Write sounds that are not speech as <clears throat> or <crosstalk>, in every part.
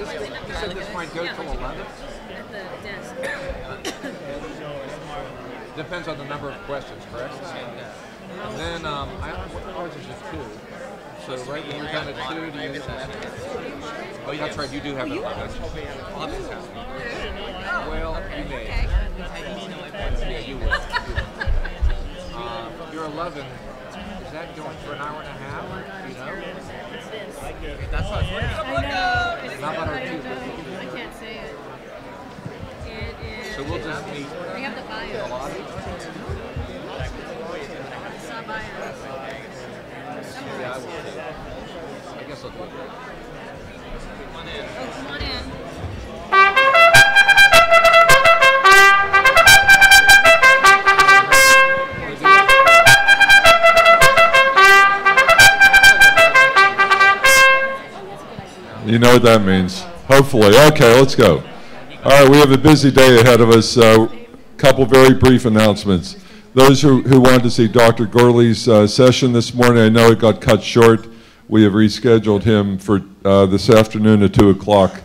You said this might go till 11? At the desk. Depends on the number of questions, correct? And then, um, I, what ours is just two. So right when you're done at two, do you? Oh, that's right, you do have it. Well, you may. Yeah, you will. You will. Uh, 11, is that going for an hour and a half? You know? That's what I know. How about our I two? I can't say it. It is. So we'll just meet We have the in the bio. lobby? Yeah, I will. I guess I'll do it. Oh, come on in. You know what that means. Hopefully. Okay, let's go. All right, we have a busy day ahead of us. A couple very brief announcements. Those who, who wanted to see Dr. Gurley's uh, session this morning, I know it got cut short. We have rescheduled him for uh, this afternoon at 2 o'clock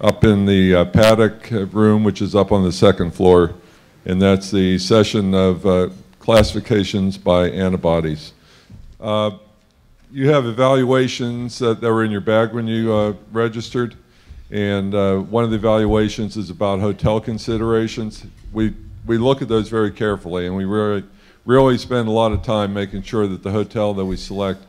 up in the uh, paddock room, which is up on the second floor. And that's the session of uh, classifications by antibodies. Uh, you have evaluations that, that were in your bag when you uh, registered, and uh, one of the evaluations is about hotel considerations. We we look at those very carefully, and we really really spend a lot of time making sure that the hotel that we select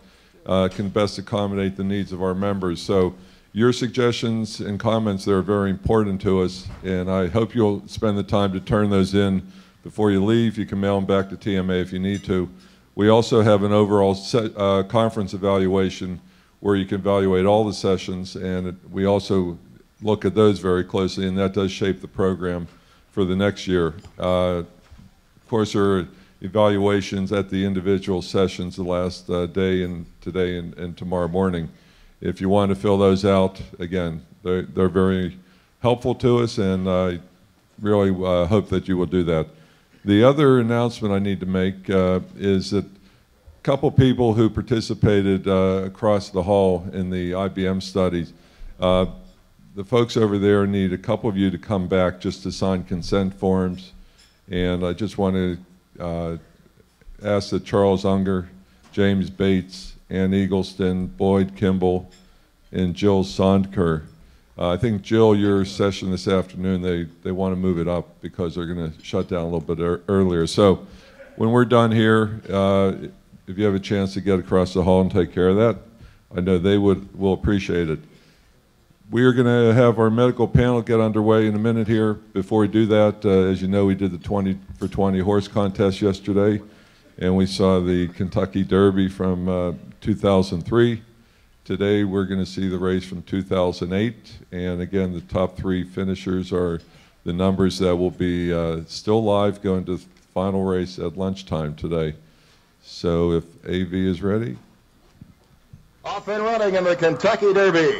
uh, can best accommodate the needs of our members. So. Your suggestions and comments there are very important to us, and I hope you'll spend the time to turn those in before you leave. You can mail them back to TMA if you need to. We also have an overall uh, conference evaluation where you can evaluate all the sessions, and it, we also look at those very closely, and that does shape the program for the next year. Uh, of course, there are evaluations at the individual sessions the last uh, day and today and, and tomorrow morning. If you want to fill those out, again, they're, they're very helpful to us, and I really uh, hope that you will do that. The other announcement I need to make uh, is that a couple people who participated uh, across the hall in the IBM studies, uh, the folks over there need a couple of you to come back just to sign consent forms. And I just want to uh, ask that Charles Unger, James Bates, Ann Eagleston, Boyd Kimball, and Jill Sondker. Uh, I think, Jill, your session this afternoon, they, they want to move it up because they're going to shut down a little bit ear- earlier. So when we're done here, uh, if you have a chance to get across the hall and take care of that, I know they would will appreciate it. We are going to have our medical panel get underway in a minute here. Before we do that, uh, as you know, we did the 20 for 20 horse contest yesterday, and we saw the Kentucky Derby from uh, 2003. Today, we're going to see the race from 2008, and again, the top three finishers are the numbers that will be uh, still live going to the final race at lunchtime today. So, if AV is ready. Off and running in the Kentucky Derby.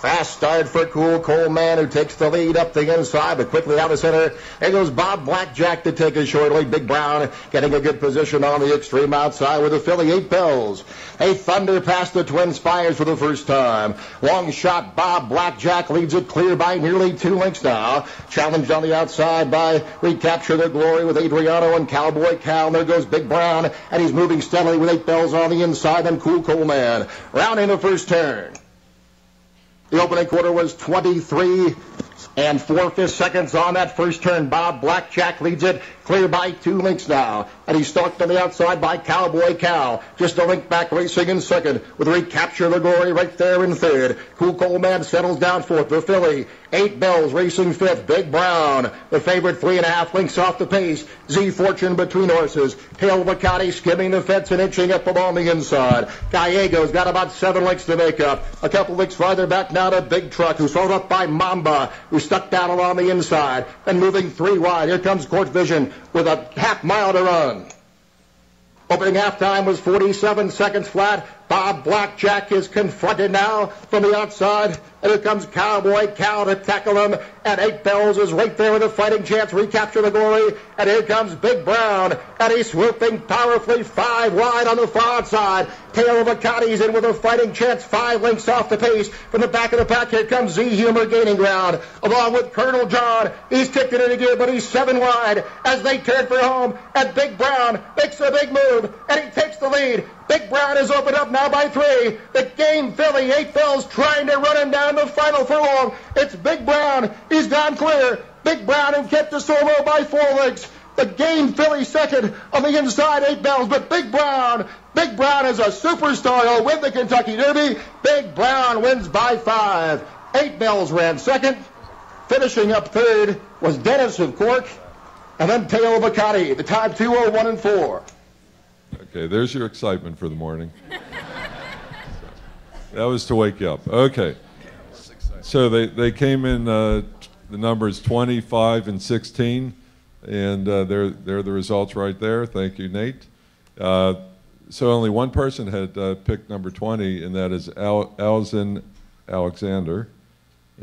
Fast start for Cool Coal Man, who takes the lead up the inside, but quickly out of center. There goes Bob Black Jack to take a short lead. Big Brown getting a good position on the extreme outside with Eight Belles. A Thunder past the Twin Spires for the first time. Long shot, Bob Black Jack leads it clear by nearly two lengths now. Challenged on the outside by Recapture the Glory with Adriano and Cowboy Cal. And there goes Big Brown, and he's moving steadily with Eight Belles on the inside and Cool Coal Man. Rounding the first turn. The opening quarter was 23 and four fifths seconds on that first turn. Bob Black Jack leads it clear by two links now. And he's stalked on the outside by Cowboy Cal. Just a link back racing in second with Recapture the Glory right there in third. Cool Coal Man settles down fourth. The Philly. Eight Belles racing fifth. Big Brown. The favorite three and a half links off the pace. Z Fortune between horses. Tale of Ekati skimming the fence and inching up along the inside. Gayego's got about seven links to make up. A couple links farther back now to Big Truck who's sold up by Monba who stuck down along the inside. And moving three wide. Here comes Court Vision with a half mile to run. Opening halftime was 47 seconds flat. Bob Black Jack is confronted now from the outside. And here comes Cowboy Cal to tackle him. And Eight Belles is right there with a fighting chance. Recapture the glory. And here comes Big Brown. And he's swooping powerfully five wide on the far side. Tale of Ekati's in with a fighting chance. Five lengths off the pace. From the back of the pack, here comes Z Humor gaining ground. Along with Colonel John. He's kicked it in again, but he's seven wide as they turn for home. And Big Brown makes a big move. And he takes the lead. Big Brown is opened up now by three. The game filly, Eight Belles, trying to run him down the final furlong. It's Big Brown. He's gone clear. Big Brown and kept the solo by four lengths. The game filly second on the inside, Eight Belles. But Big Brown, Big Brown is a superstar. He'll win the Kentucky Derby. Big Brown wins by five. Eight Belles ran second. Finishing up third was Denis of Cork. And then Tale of Ekati, the time 201 and 4. Okay, there's your excitement for the morning. that was to wake you up. Okay. So they, they came in uh, the numbers 25 and 16, and uh, they're, they're the results right there. Thank you, Nate. Uh, so only one person had uh, picked number 20, and that is Al- Alzin Alexander.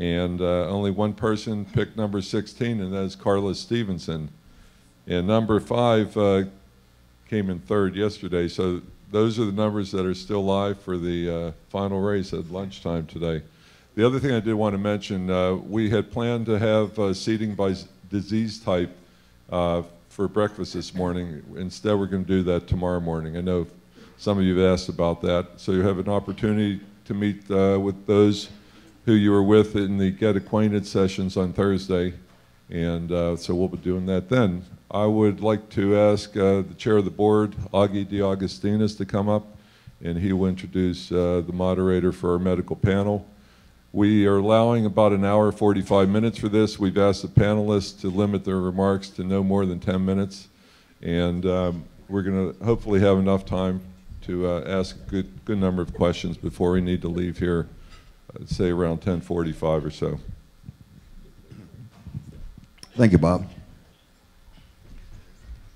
And uh, only one person picked number 16, and that is Carla Stevenson. And number five uh, came in third yesterday. So those are the numbers that are still live for the uh, final race at lunchtime today. The other thing I did want to mention, uh, we had planned to have uh, seating by disease type uh, for breakfast this morning. Instead, we're going to do that tomorrow morning. I know some of you have asked about that. So you have an opportunity to meet uh, with those who you were with in the Get Acquainted sessions on Thursday. And uh, so we'll be doing that then. I would like to ask uh, the chair of the board, Augie DeAugustinis, to come up, and he will introduce uh, the moderator for our medical panel. We are allowing about an hour, 45 minutes for this. We've asked the panelists to limit their remarks to no more than 10 minutes. And um, we're going to hopefully have enough time to uh, ask a good, good number of questions before we need to leave here, uh, say around 1045 or so. Thank you, Bob.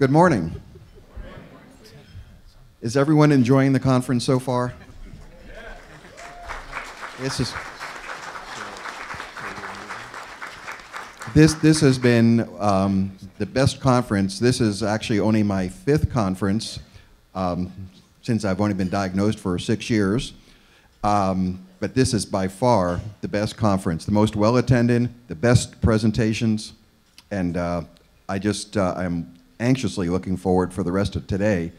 Good morning. Is everyone enjoying the conference so far? This is this this has been um, the best conference. This is actually only my fifth conference um, since I've only been diagnosed for six years. Um, but this is by far the best conference, the most well attended, the best presentations, and uh, I just uh, I'm anxiously looking forward for the rest of today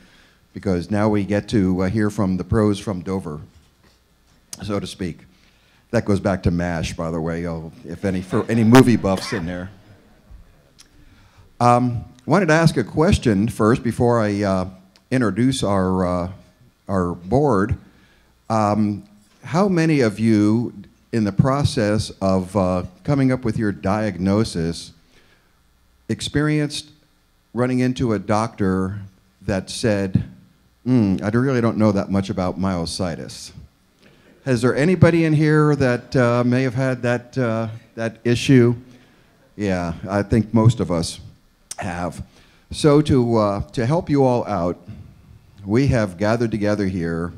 because now we get to uh, hear from the pros from Dover, so to speak. That goes back to MASH, by the way, oh, if any, for any movie buffs in there. Um, wanted to ask a question first before I uh, introduce our, uh, our board. Um, how many of you, in the process of uh, coming up with your diagnosis, experienced running into a doctor that said, mm, I really don't know that much about myositis? Has there anybody in here that uh, may have had that, uh, that issue? Yeah, I think most of us have. So, to, uh, to help you all out, we have gathered together here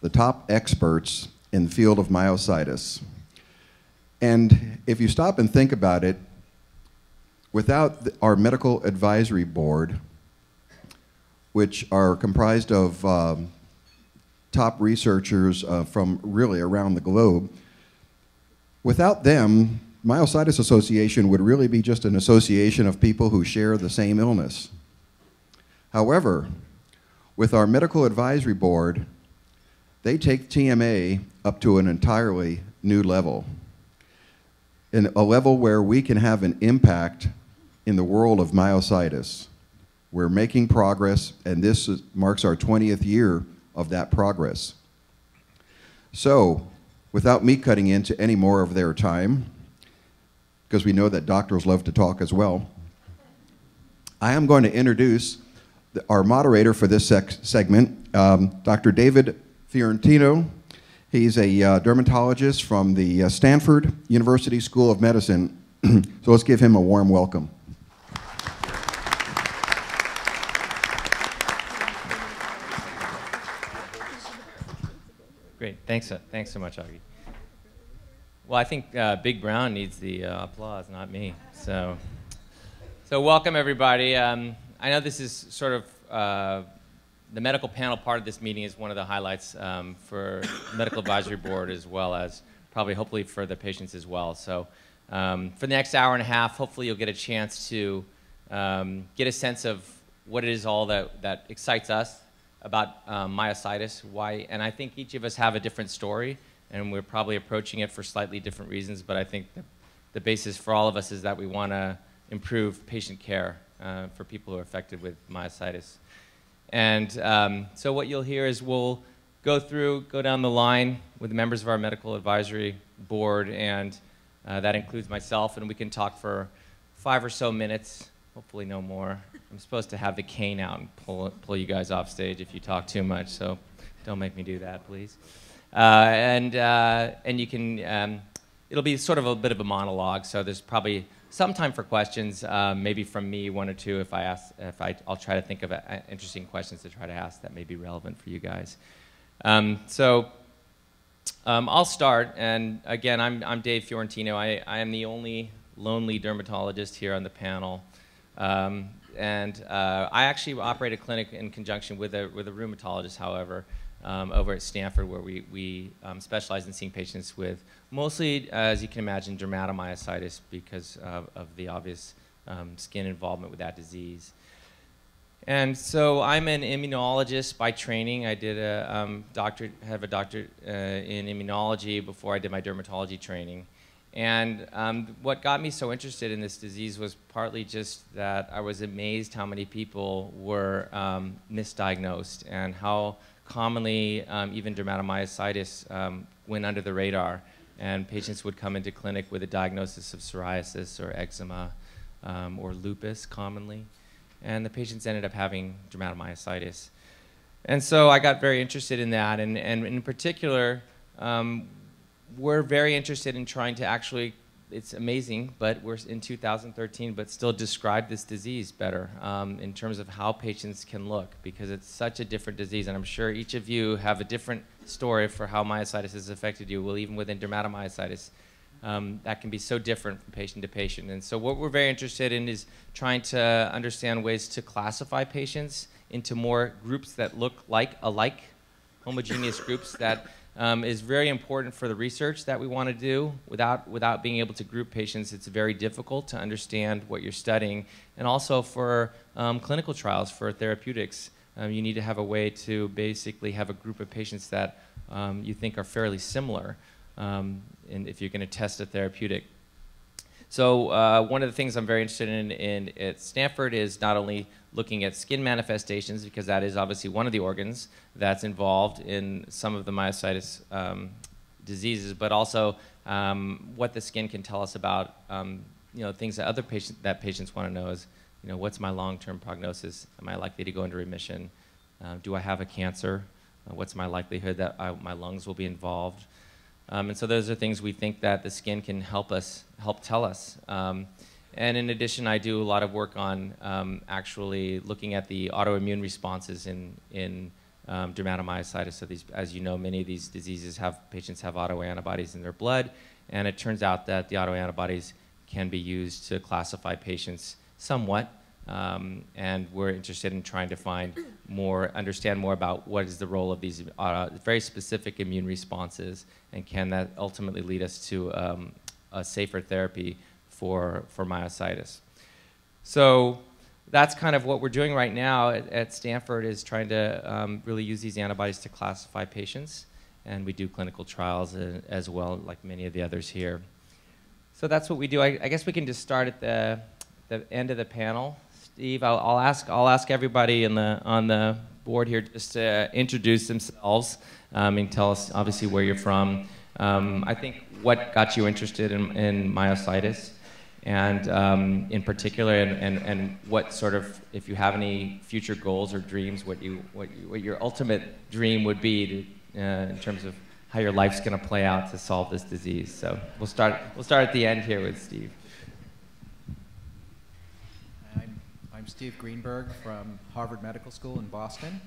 the top experts in the field of myositis. And if you stop and think about it, without the- our medical advisory board, which are comprised of um, top researchers uh, from really around the globe. Without them, Myositis Association would really be just an association of people who share the same illness. However, with our medical advisory board, they take TMA up to an entirely new level. In a level where we can have an impact in the world of myositis. We're making progress, and this is, marks our 20th year of that progress. So, without me cutting into any more of their time, because we know that doctors love to talk as well, I am going to introduce the, our moderator for this segment, um, Dr. David Fiorentino. He's a uh, dermatologist from the uh, Stanford University School of Medicine. <clears throat> so let's give him a warm welcome. Thanks, uh, thanks so much, Augie. Well, I think uh, Big Brown needs the uh, applause, not me. So, so welcome everybody. Um, I know this is sort of uh, the medical panel part of this meeting is one of the highlights um, for medical advisory <laughs> board as well as probably hopefully for the patients as well. So, um, for the next hour and a half, hopefully you'll get a chance to um, get a sense of what it is all that, that excites us about um, myositis, why, and I think each of us have a different story, and we're probably approaching it for slightly different reasons, but I think the, the basis for all of us is that we want to improve patient care uh, for people who are affected with myositis. And um, so what you'll hear is we'll go through, go down the line with the members of our medical advisory board, and uh, that includes myself, and we can talk for five or so minutes, hopefully no more. I'm supposed to have the cane out and pull, pull you guys off stage if you talk too much, so don't make me do that, please. Uh, and, uh, and you can, um, it'll be sort of a bit of a monologue, so there's probably some time for questions, um, maybe from me, one or two, if I ask, if I, I'll try to think of uh, interesting questions to try to ask that may be relevant for you guys. Um, so um, I'll start, and again, I'm, I'm Dave Fiorentino. I, I am the only lonely dermatologist here on the panel. Um, and uh, I actually operate a clinic in conjunction with a, with a rheumatologist, however, um, over at Stanford, where we, we um, specialize in seeing patients with mostly, uh, as you can imagine, dermatomyositis because of, of the obvious um, skin involvement with that disease. And so I'm an immunologist by training. I did a um, doctorate, have a doctorate uh, in immunology before I did my dermatology training. And um, what got me so interested in this disease was partly just that I was amazed how many people were um, misdiagnosed and how commonly um, even dermatomyositis um, went under the radar. And patients would come into clinic with a diagnosis of psoriasis or eczema um, or lupus commonly. And the patients ended up having dermatomyositis. And so I got very interested in that. And, and in particular, um, we're very interested in trying to actually, it's amazing, but we're in 2013, but still describe this disease better um, in terms of how patients can look because it's such a different disease. And I'm sure each of you have a different story for how myositis has affected you. Well, even within dermatomyositis, um, that can be so different from patient to patient. And so what we're very interested in is trying to understand ways to classify patients into more groups that look like alike, homogeneous groups that um, is very important for the research that we want to do. Without, without being able to group patients, it's very difficult to understand what you're studying. And also for um, clinical trials, for therapeutics, um, you need to have a way to basically have a group of patients that um, you think are fairly similar um, and if you're going to test a therapeutic. So uh, one of the things I'm very interested in, in at Stanford is not only looking at skin manifestations, because that is obviously one of the organs that's involved in some of the myositis um, diseases, but also um, what the skin can tell us about um, you know, things that other patients that patients want to know is, you know, what's my long-term prognosis? Am I likely to go into remission? Uh, do I have a cancer? Uh, what's my likelihood that I, my lungs will be involved? Um, and so those are things we think that the skin can help us, help tell us. Um, and in addition, I do a lot of work on um, actually looking at the autoimmune responses in, in um, dermatomyositis. So these, as you know, many of these diseases have, patients have autoantibodies in their blood. And it turns out that the autoantibodies can be used to classify patients somewhat. Um, and we're interested in trying to find more, understand more about what is the role of these uh, very specific immune responses, and can that ultimately lead us to um, a safer therapy for, for myositis. So that's kind of what we're doing right now at, at Stanford is trying to um, really use these antibodies to classify patients. And we do clinical trials as well, like many of the others here. So that's what we do. I, I, guess we can just start at the, the end of the panel. Steve, I'll, I'll, ask, I'll ask everybody in the, on the board here just to introduce themselves um, and tell us obviously where you're from. Um, I think what got you interested in, in myositis and um, in particular, and, and, and what sort of, if you have any future goals or dreams, what, you, what, you, what your ultimate dream would be to, uh, in terms of how your life's going to play out to solve this disease. So we'll start, we'll start at the end here with Steve. I'm, I'm Steve Greenberg from Harvard Medical School in Boston.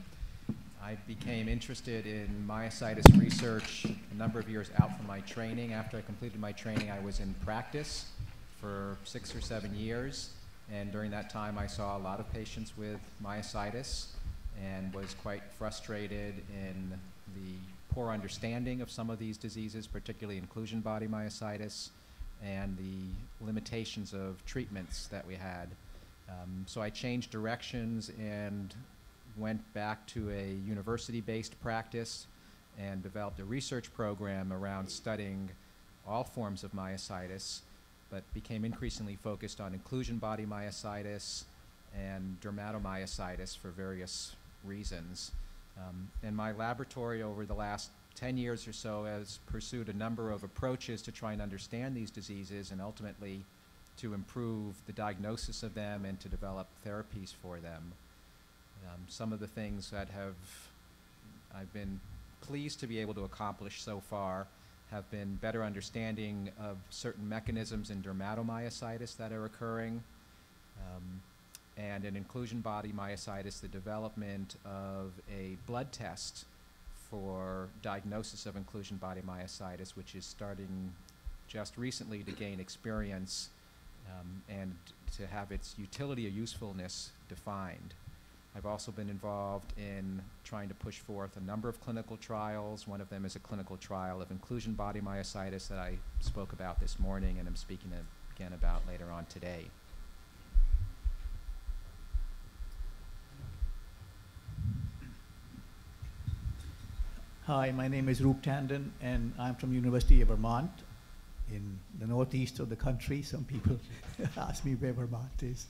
I became interested in myositis research a number of years out from my training. After I completed my training, I was in practice for six or seven years. And during that time, I saw a lot of patients with myositis and was quite frustrated in the poor understanding of some of these diseases, particularly inclusion body myositis, and the limitations of treatments that we had. Um, so I changed directions and went back to a university-based practice and developed a research program around studying all forms of myositis, but became increasingly focused on inclusion body myositis and dermatomyositis for various reasons. Um, and my laboratory over the last 10 years or so has pursued a number of approaches to try and understand these diseases and ultimately to improve the diagnosis of them and to develop therapies for them. Um, some of the things that have I've been pleased to be able to accomplish so far have been better understanding of certain mechanisms in dermatomyositis that are occurring, um, and in inclusion body myositis, the development of a blood test for diagnosis of inclusion body myositis, which is starting just recently to gain experience um, and to have its utility or usefulness defined. I've also been involved in trying to push forth a number of clinical trials. One of them is a clinical trial of inclusion body myositis that I spoke about this morning and I'm speaking again about later on today. Hi, my name is Rup Tandan and I'm from University of Vermont in the northeast of the country. Some people <laughs> ask me where Vermont is.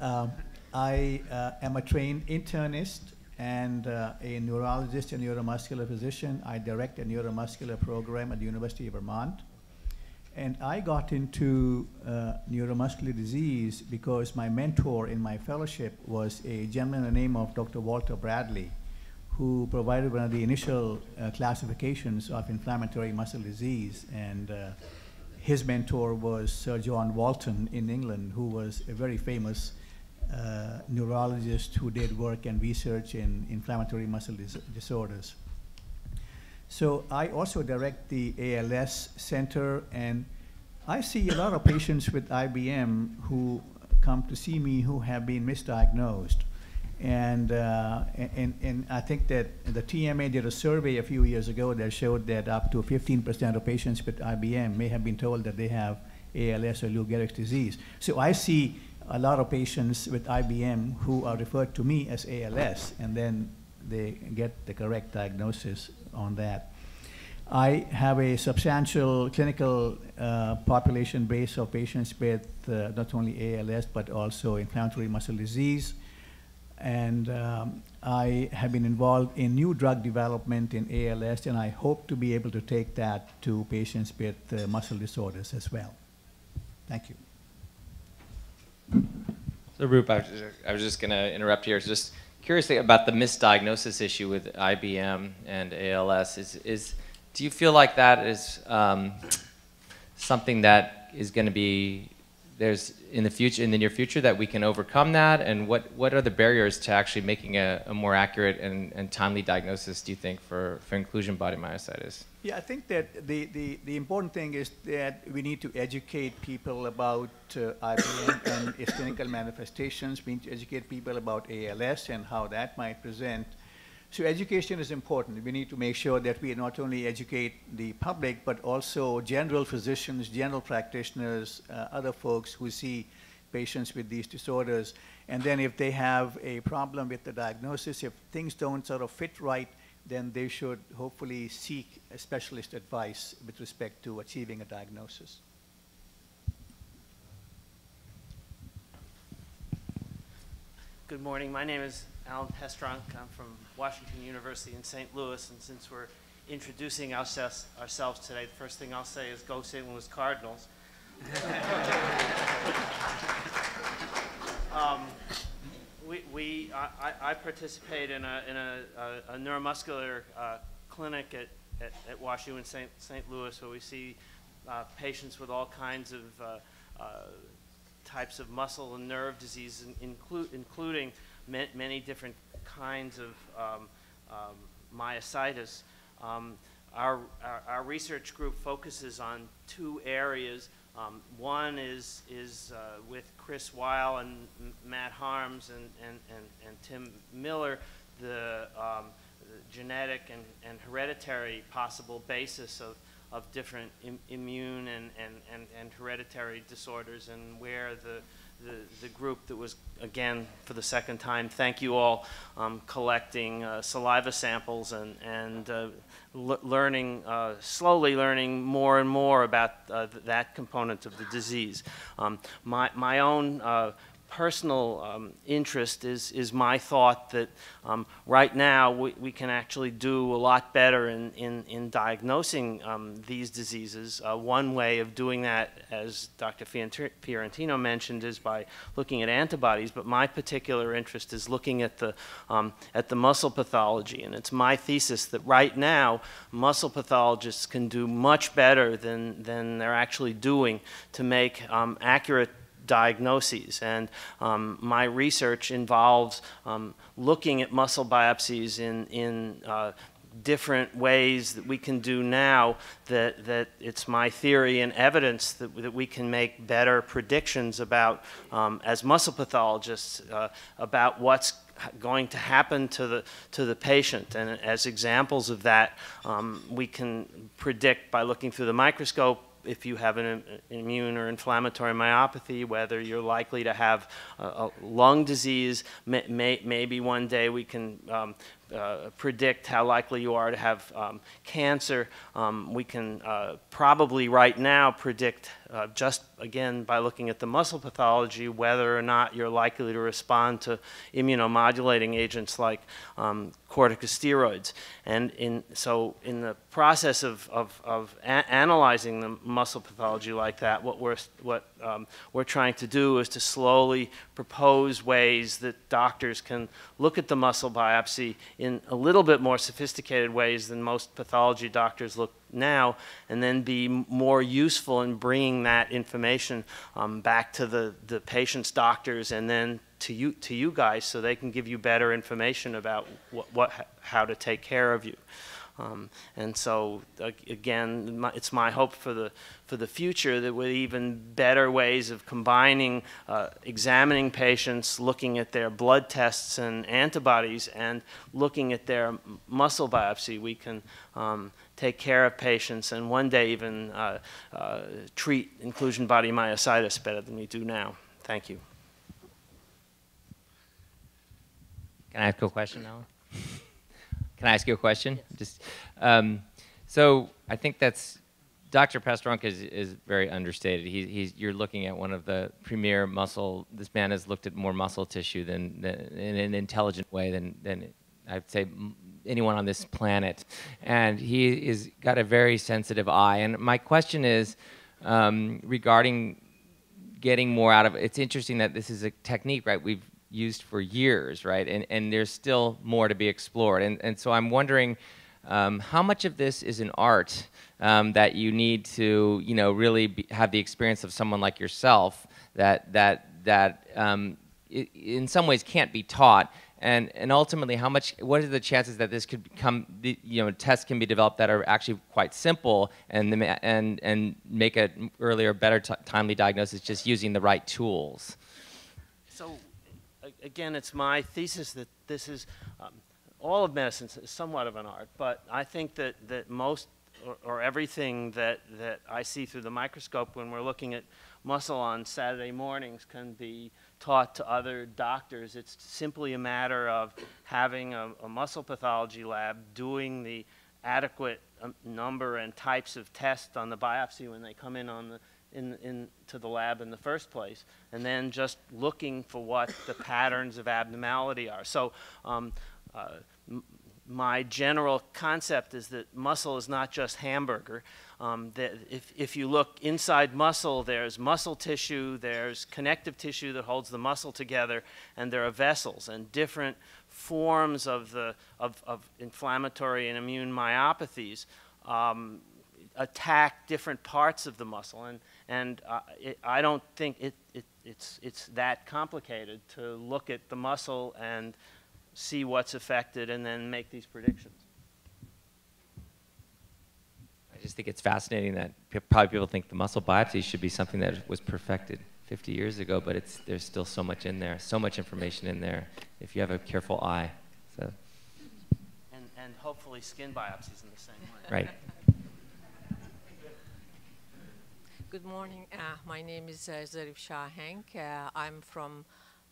Um, I uh, am a trained internist and uh, a neurologist and neuromuscular physician. I direct a neuromuscular program at the University of Vermont. And I got into uh, neuromuscular disease because my mentor in my fellowship was a gentleman by the name of Dr. Walter Bradley, who provided one of the initial uh, classifications of inflammatory muscle disease. And uh, his mentor was Sir John Walton in England, who was a very famous uh, neurologist who did work and research in inflammatory muscle dis disorders. So I also direct the ALS Center, and I see a lot of patients with IBM who come to see me who have been misdiagnosed. And, uh, and, and I think that the TMA did a survey a few years ago that showed that up to 15% of patients with IBM may have been told that they have ALS or Lou Gehrig's disease. So I see a lot of patients with IBM who are referred to me as ALS, and then they get the correct diagnosis on that. I have a substantial clinical uh, population base of patients with uh, not only ALS but also inflammatory muscle disease. And um, I have been involved in new drug development in ALS, and I hope to be able to take that to patients with uh, muscle disorders as well. Thank you. So, Rup, I was just, just going to interrupt here. Just curious about the misdiagnosis issue with IBM and ALS. Is, is do you feel like that is um, something that is going to be there's in the future in the near future that we can overcome that? And what what are the barriers to actually making a, a more accurate and, and timely diagnosis do you think for, for inclusion body myositis? Yeah i think that the, the, the important thing is that we need to educate people about uh, IBM and its <coughs> clinical manifestations. We need to educate people about ALS and how that might present so education is important. We need to make sure that we not only educate the public, but also general physicians, general practitioners, uh, other folks who see patients with these disorders. And then if they have a problem with the diagnosis, if things don't sort of fit right, then they should hopefully seek specialist advice with respect to achieving a diagnosis. Good morning. My name is Alan Pestronk. I'm from Washington University in St. Louis, and since we're introducing ourselves, ourselves today, the first thing I'll say is go St. Louis Cardinals. <laughs> um, we, we I, I, participate in a, in a, a, a neuromuscular uh, clinic at, at, at WashU in St. St. Louis where we see uh, patients with all kinds of uh, uh types of muscle and nerve diseases, inclu including many different kinds of um, um, myositis. Um, our, our, our, research group focuses on two areas. Um, one is, is uh, with Chris Weihl and Matt Harms and, and, and, and Tim Miller, the, um, the genetic and, and hereditary possible basis of, of different Im immune and, and, and, and hereditary disorders and where the, the, the group that was, again, for the second time, thank you all, um, collecting uh, saliva samples and, and uh, learning, uh, slowly learning more and more about uh, th that component of the disease. Um, my, my own uh, personal um, interest is, is my thought that um, right now we, we can actually do a lot better in, in, in diagnosing um, these diseases. Uh, one way of doing that, as Dr. Fiorentino mentioned, is by looking at antibodies, but my particular interest is looking at the, um, at the muscle pathology. And it's my thesis that right now muscle pathologists can do much better than, than they're actually doing to make um, accurate diagnoses. And um, my research involves um, looking at muscle biopsies in, in uh, different ways that we can do now that, that it's my theory and evidence that, that we can make better predictions about, um, as muscle pathologists, uh, about what's going to happen to the, to the patient. And as examples of that, um, we can predict by looking through the microscope if you have an, immune or inflammatory myopathy, whether you're likely to have a, lung disease. May, may, maybe one day we can um, uh, predict how likely you are to have um, cancer. Um, we can uh, probably right now predict, uh, just again by looking at the muscle pathology, whether or not you're likely to respond to immunomodulating agents like um, corticosteroids. And in, so in the process of, of, of analyzing the muscle pathology like that, what we're, what, um, we're trying to do is to slowly propose ways that doctors can look at the muscle biopsy in a little bit more sophisticated ways than most pathology doctors look now, and then be more useful in bringing that information um, back to the, the patient's doctors and then to you, to you guys so they can give you better information about what, what how to take care of you. Um, and so again, my, it's my hope for the for the future that with even better ways of combining uh, examining patients, looking at their blood tests and antibodies, and looking at their muscle biopsy, we can um, take care of patients and one day even uh, uh, treat inclusion body myositis better than we do now. Thank you. Can I ask a question now? Can I ask you a question? Just um, so I think that's Dr. Pestronk is, is very understated. He, he's, you're looking at one of the premier muscle. This man has looked at more muscle tissue than, than in an intelligent way than, than I'd say anyone on this planet, and he is got a very sensitive eye. And my question is um, regarding getting more out of. It's interesting that this is a technique, right? We've used for years, right? And, and there's still more to be explored. And, and so I'm wondering um, how much of this is an art um, that you need to, you know, really be, have the experience of someone like yourself that, that, that um, in some ways can't be taught. And, and ultimately, how much, what are the chances that this could become, you know, tests can be developed that are actually quite simple and, and, and make an earlier, better, timely diagnosis just using the right tools? So again, it's my thesis that this is, um, all of medicine is somewhat of an art, but I think that, that most or, or, everything that, that I see through the microscope when we're looking at muscle on Saturday mornings can be taught to other doctors. It's simply a matter of having a, a muscle pathology lab doing the adequate um, number and types of tests on the biopsy when they come in on the in, into the lab in the first place, and then just looking for what the <coughs> patterns of abnormality are. So um, uh, my general concept is that muscle is not just hamburger. Um, that if, if you look inside muscle, there's muscle tissue, there's connective tissue that holds the muscle together, and there are vessels and different forms of, the, of, of inflammatory and immune myopathies um, attack different parts of the muscle. And, and uh, it, I don't think it, it, it's, it's that complicated to look at the muscle and see what's affected and then make these predictions. I just think it's fascinating that probably people think the muscle biopsy should be something that was perfected 50 years ago, but it's, there's still so much in there, so much information in there if you have a careful eye. So, And, and hopefully skin biopsies in the same way. right. Good morning. Uh, my name is uh, Zarife Sahenk. Uh, I'm from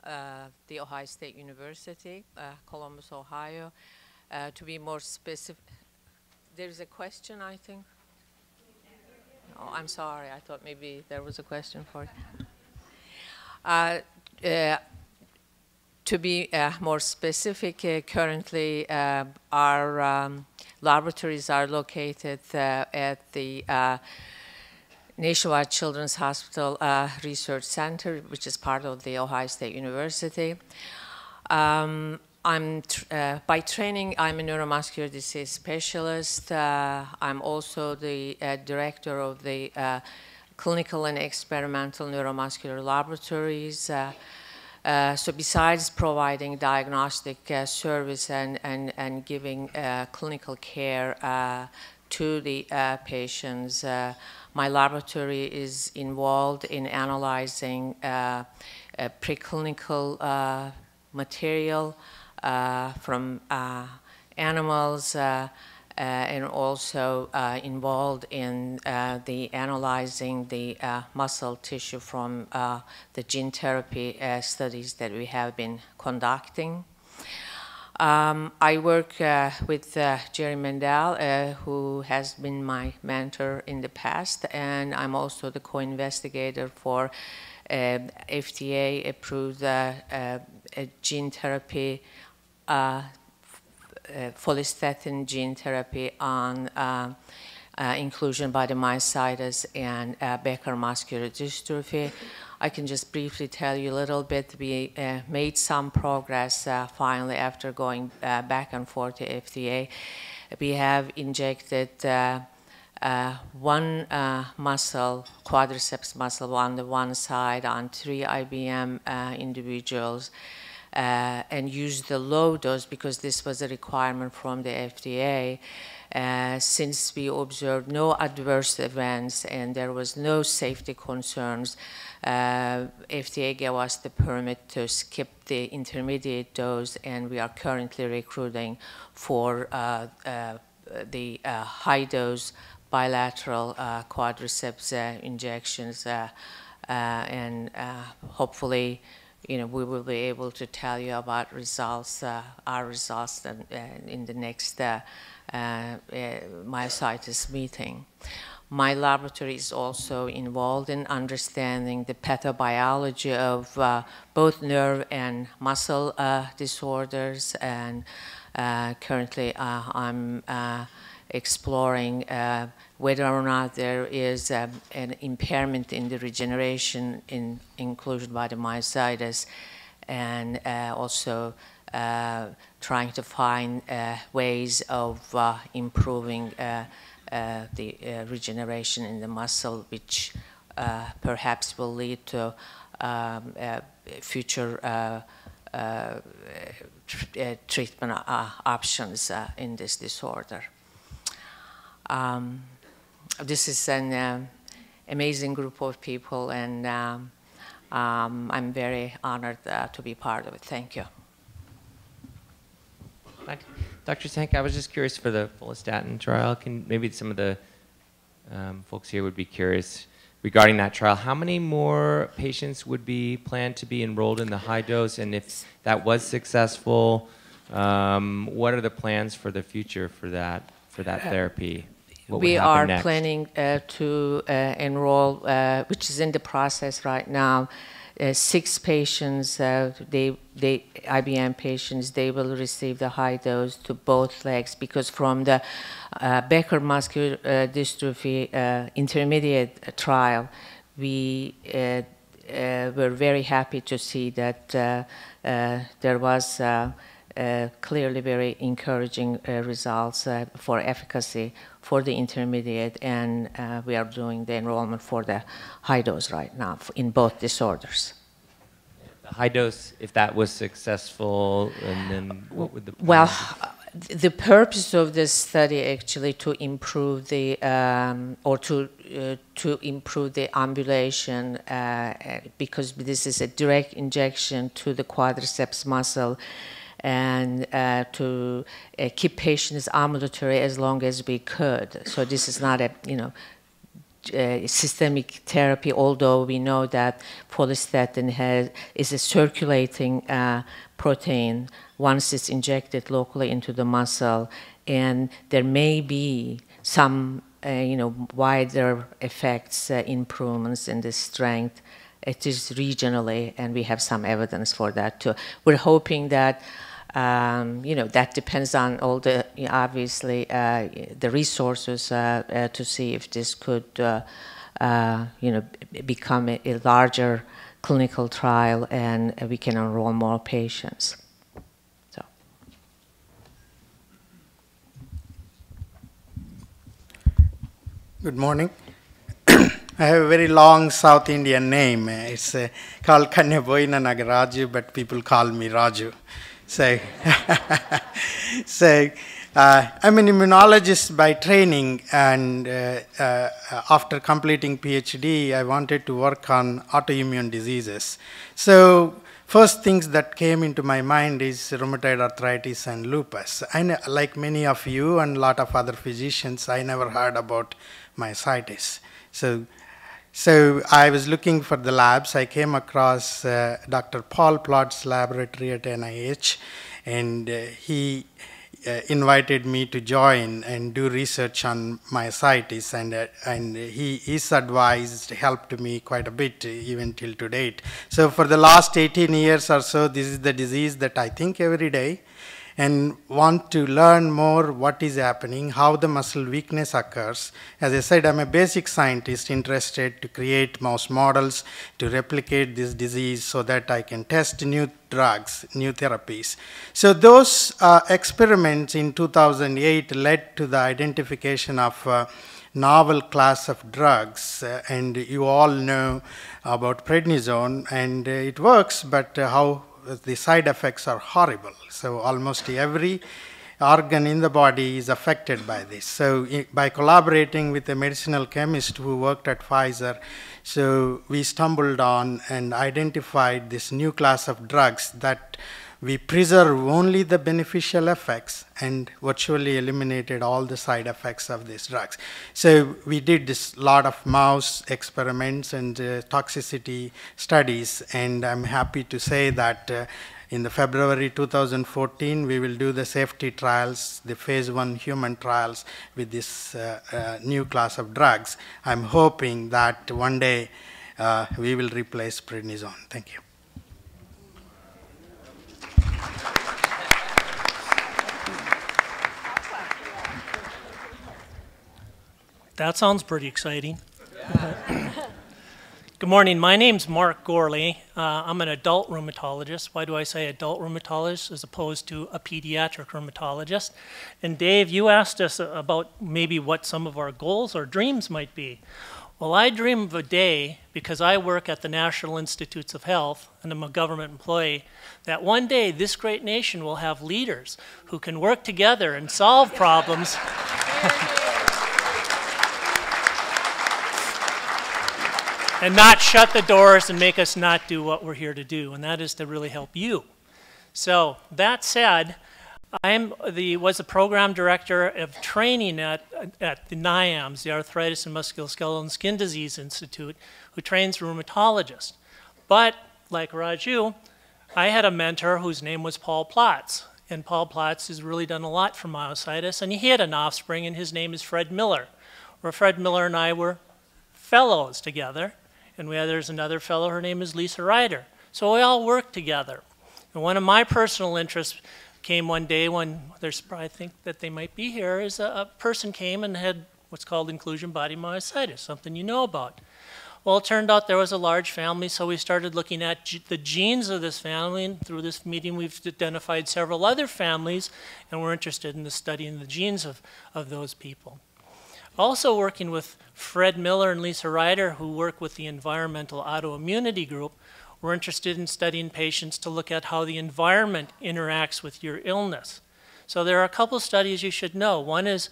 uh, the Ohio State University, uh, Columbus, Ohio. Uh, to be more specific, there's a question, I think. Oh, I'm sorry. I thought maybe there was a question for you. Uh, uh, to be uh, more specific, uh, currently uh, our um, laboratories are located uh, at the Nationwide Children's Hospital Research Center, which is part of the Ohio State University. Um, I'm uh, by training, I'm a neuromuscular disease specialist. Uh, I'm also the uh, director of the uh, clinical and experimental neuromuscular laboratories. Uh, uh, so besides providing diagnostic service and, and, and giving clinical care to the patients, my laboratory is involved in analyzing preclinical material from uh, animals uh, uh, and also uh, involved in uh, the analyzing the uh, muscle tissue from uh, the gene therapy uh, studies that we have been conducting. Um, I work uh, with uh, Jerry Mendell, uh, who has been my mentor in the past, and I'm also the co-investigator for uh, FDA-approved uh, uh, gene therapy, uh, gene therapy on uh, uh, inclusion body myositis and uh, Becker muscular dystrophy. I can just briefly tell you a little bit. We uh, made some progress uh, finally after going uh, back and forth to FDA. We have injected uh, one muscle, quadriceps muscle, on the one side on three IBM individuals. Uh, and use the low dose because this was a requirement from the FDA. Uh, since we observed no adverse events and there was no safety concerns, uh, FDA gave us the permit to skip the intermediate dose, and we are currently recruiting for uh, uh, the uh, high dose bilateral quadriceps injections, and hopefully, you know, we will be able to tell you about results, uh, our results, in, uh, in the next uh, uh, uh, myositis meeting. My laboratory is also involved in understanding the pathobiology of uh, both nerve and muscle disorders, and currently I'm exploring whether or not there is um, an impairment in the regeneration in inclusion body myositis, and uh, also uh, trying to find uh, ways of uh, improving uh, uh, the regeneration in the muscle, which perhaps will lead to um, future tr- treatment options in this disorder. Um, this is an um, amazing group of people, and um, um, I'm very honored uh, to be part of it. Thank you. Dr. Sahenk, I was just curious for the follistatin trial. Can maybe some of the um, folks here would be curious regarding that trial. How many more patients would be planned to be enrolled in the high dose? And if that was successful, um, what are the plans for the future for that for that therapy? We are next? planning uh, to uh, enroll, uh, which is in the process right now, uh, six patients. Uh, they, they, IBM patients, they will receive the high dose to both legs because from the uh, Becker muscular uh, dystrophy uh, intermediate trial, we uh, uh, were very happy to see that uh, uh, there was. Uh, clearly very encouraging uh, results uh, for efficacy for the intermediate, and uh, we are doing the enrollment for the high dose right now in both disorders. The high dose, if that was successful, and then what would the Well, the purpose of this study actually to improve the um, or to uh, to improve the ambulation because this is a direct injection to the quadriceps muscle and uh, to uh, keep patients ambulatory as long as we could. So this is not a you know uh, systemic therapy, although we know that follistatin has, is a circulating uh, protein once it's injected locally into the muscle, and there may be some, uh, you know, wider effects, uh, improvements in the strength. It is regionally, and we have some evidence for that too. We're hoping that um, you know, that depends on all the, obviously, uh, the resources uh, uh, to see if this could, uh, uh, you know, become a, a, larger clinical trial and we can enroll more patients. So. Good morning. <coughs> I have a very long South Indian name. It's uh, called Kanneboyina Nagaraju, but people call me Raju. So, <laughs> so uh, I'm an immunologist by training, and uh, uh, after completing PhD, I wanted to work on autoimmune diseases. So, first things that came into my mind is rheumatoid arthritis and lupus. I like many of you and a lot of other physicians, I never heard about myositis. So so I was looking for the labs. I came across uh, Dr. Paul Plotz's laboratory at NIH, and uh, he uh, invited me to join and do research on myositis, and uh, and he his advice helped me quite a bit even till to date. So for the last 18 years or so, this is the disease that I think every day and want to learn more what is happening, how the muscle weakness occurs. As I said, I'm a basic scientist interested to create mouse models to replicate this disease so that I can test new drugs, new therapies. So those uh, experiments in 2008 led to the identification of uh, novel class of drugs, uh, and you all know about prednisone, and uh, it works, but uh, how the side effects are horrible. So almost every organ in the body is affected by this. So by collaborating with a medicinal chemist who worked at Pfizer, so we stumbled on and identified this new class of drugs that we preserve only the beneficial effects and virtually eliminated all the side effects of these drugs. So we did this lot of mouse experiments and uh, toxicity studies, and I'm happy to say that uh, in the February 2014, we will do the safety trials, the phase one human trials with this uh, uh new class of drugs. I'm hoping that one day uh, we will replace prednisone. Thank you. That sounds pretty exciting. Good morning. My name's Mark Gourley. Uh, I'm an adult rheumatologist. Why do I say adult rheumatologist as opposed to a pediatric rheumatologist? And Dave, you asked us about maybe what some of our goals or dreams might be. Well, I dream of a day, because I work at the National Institutes of Health and I'm a government employee, that one day this great nation will have leaders who can work together and solve <laughs> problems. and not shut the doors and make us not do what we're here to do, and that is to really help you. So, that said, I the, was the program director of training at, at the NIAMS, the Arthritis and Musculoskeletal and Skin Disease Institute, who trains rheumatologists. But, like Raju, I had a mentor whose name was Paul Plotz. And Paul Plotz has really done a lot for myositis, and he had an offspring, and his name is Fred Miller. Where Fred Miller and I were fellows together. And we, there's another fellow, her name is Lisa Rider. So we all worked together. And one of my personal interests came one day when there's, I think that they might be here, is a, a person came and had what's called inclusion body myositis, something you know about. Well, it turned out there was a large family, so we started looking at the genes of this family, and through this meeting we've identified several other families, and we're interested in the studying the genes of, of those people. Also working with Fred Miller and Lisa Rider, who work with the Environmental Autoimmunity Group, We're interested in studying patients to look at how the environment interacts with your illness. So there are a couple studies you should know. One is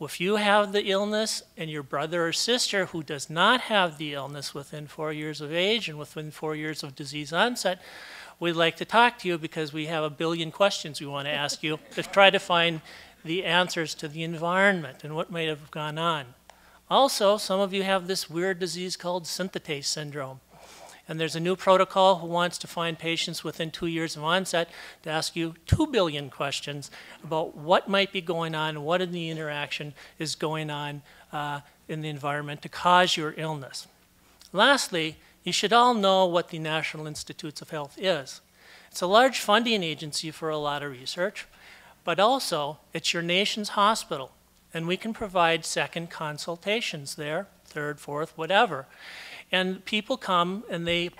if you have the illness and your brother or sister who does not have the illness within four years of age and within four years of disease onset, we'd like to talk to you because we have a billion questions we want to ask you <laughs> to try to find the answers to the environment and what might have gone on. Also, some of you have this weird disease called synthetase syndrome. And there's a new protocol who wants to find patients within two years of onset to ask you two billion questions about what might be going on, what in the interaction is going on uh, in the environment to cause your illness. Lastly, you should all know what the National Institutes of Health is. It's a large funding agency for a lot of research, but also it's your nation's hospital, and we can provide second consultations there, third, fourth, whatever. And people come and they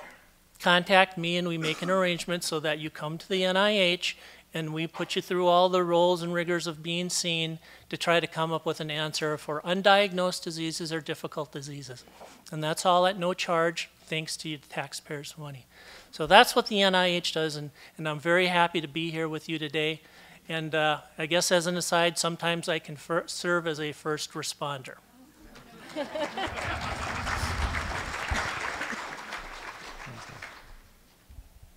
contact me and we make an arrangement so that you come to the NIH and we put you through all the roles and rigors of being seen to try to come up with an answer for undiagnosed diseases or difficult diseases. And that's all at no charge, thanks to the taxpayers' money. So that's what the NIH does, and, and I'm very happy to be here with you today. And uh, I guess as an aside, sometimes I can serve as a first responder. <laughs>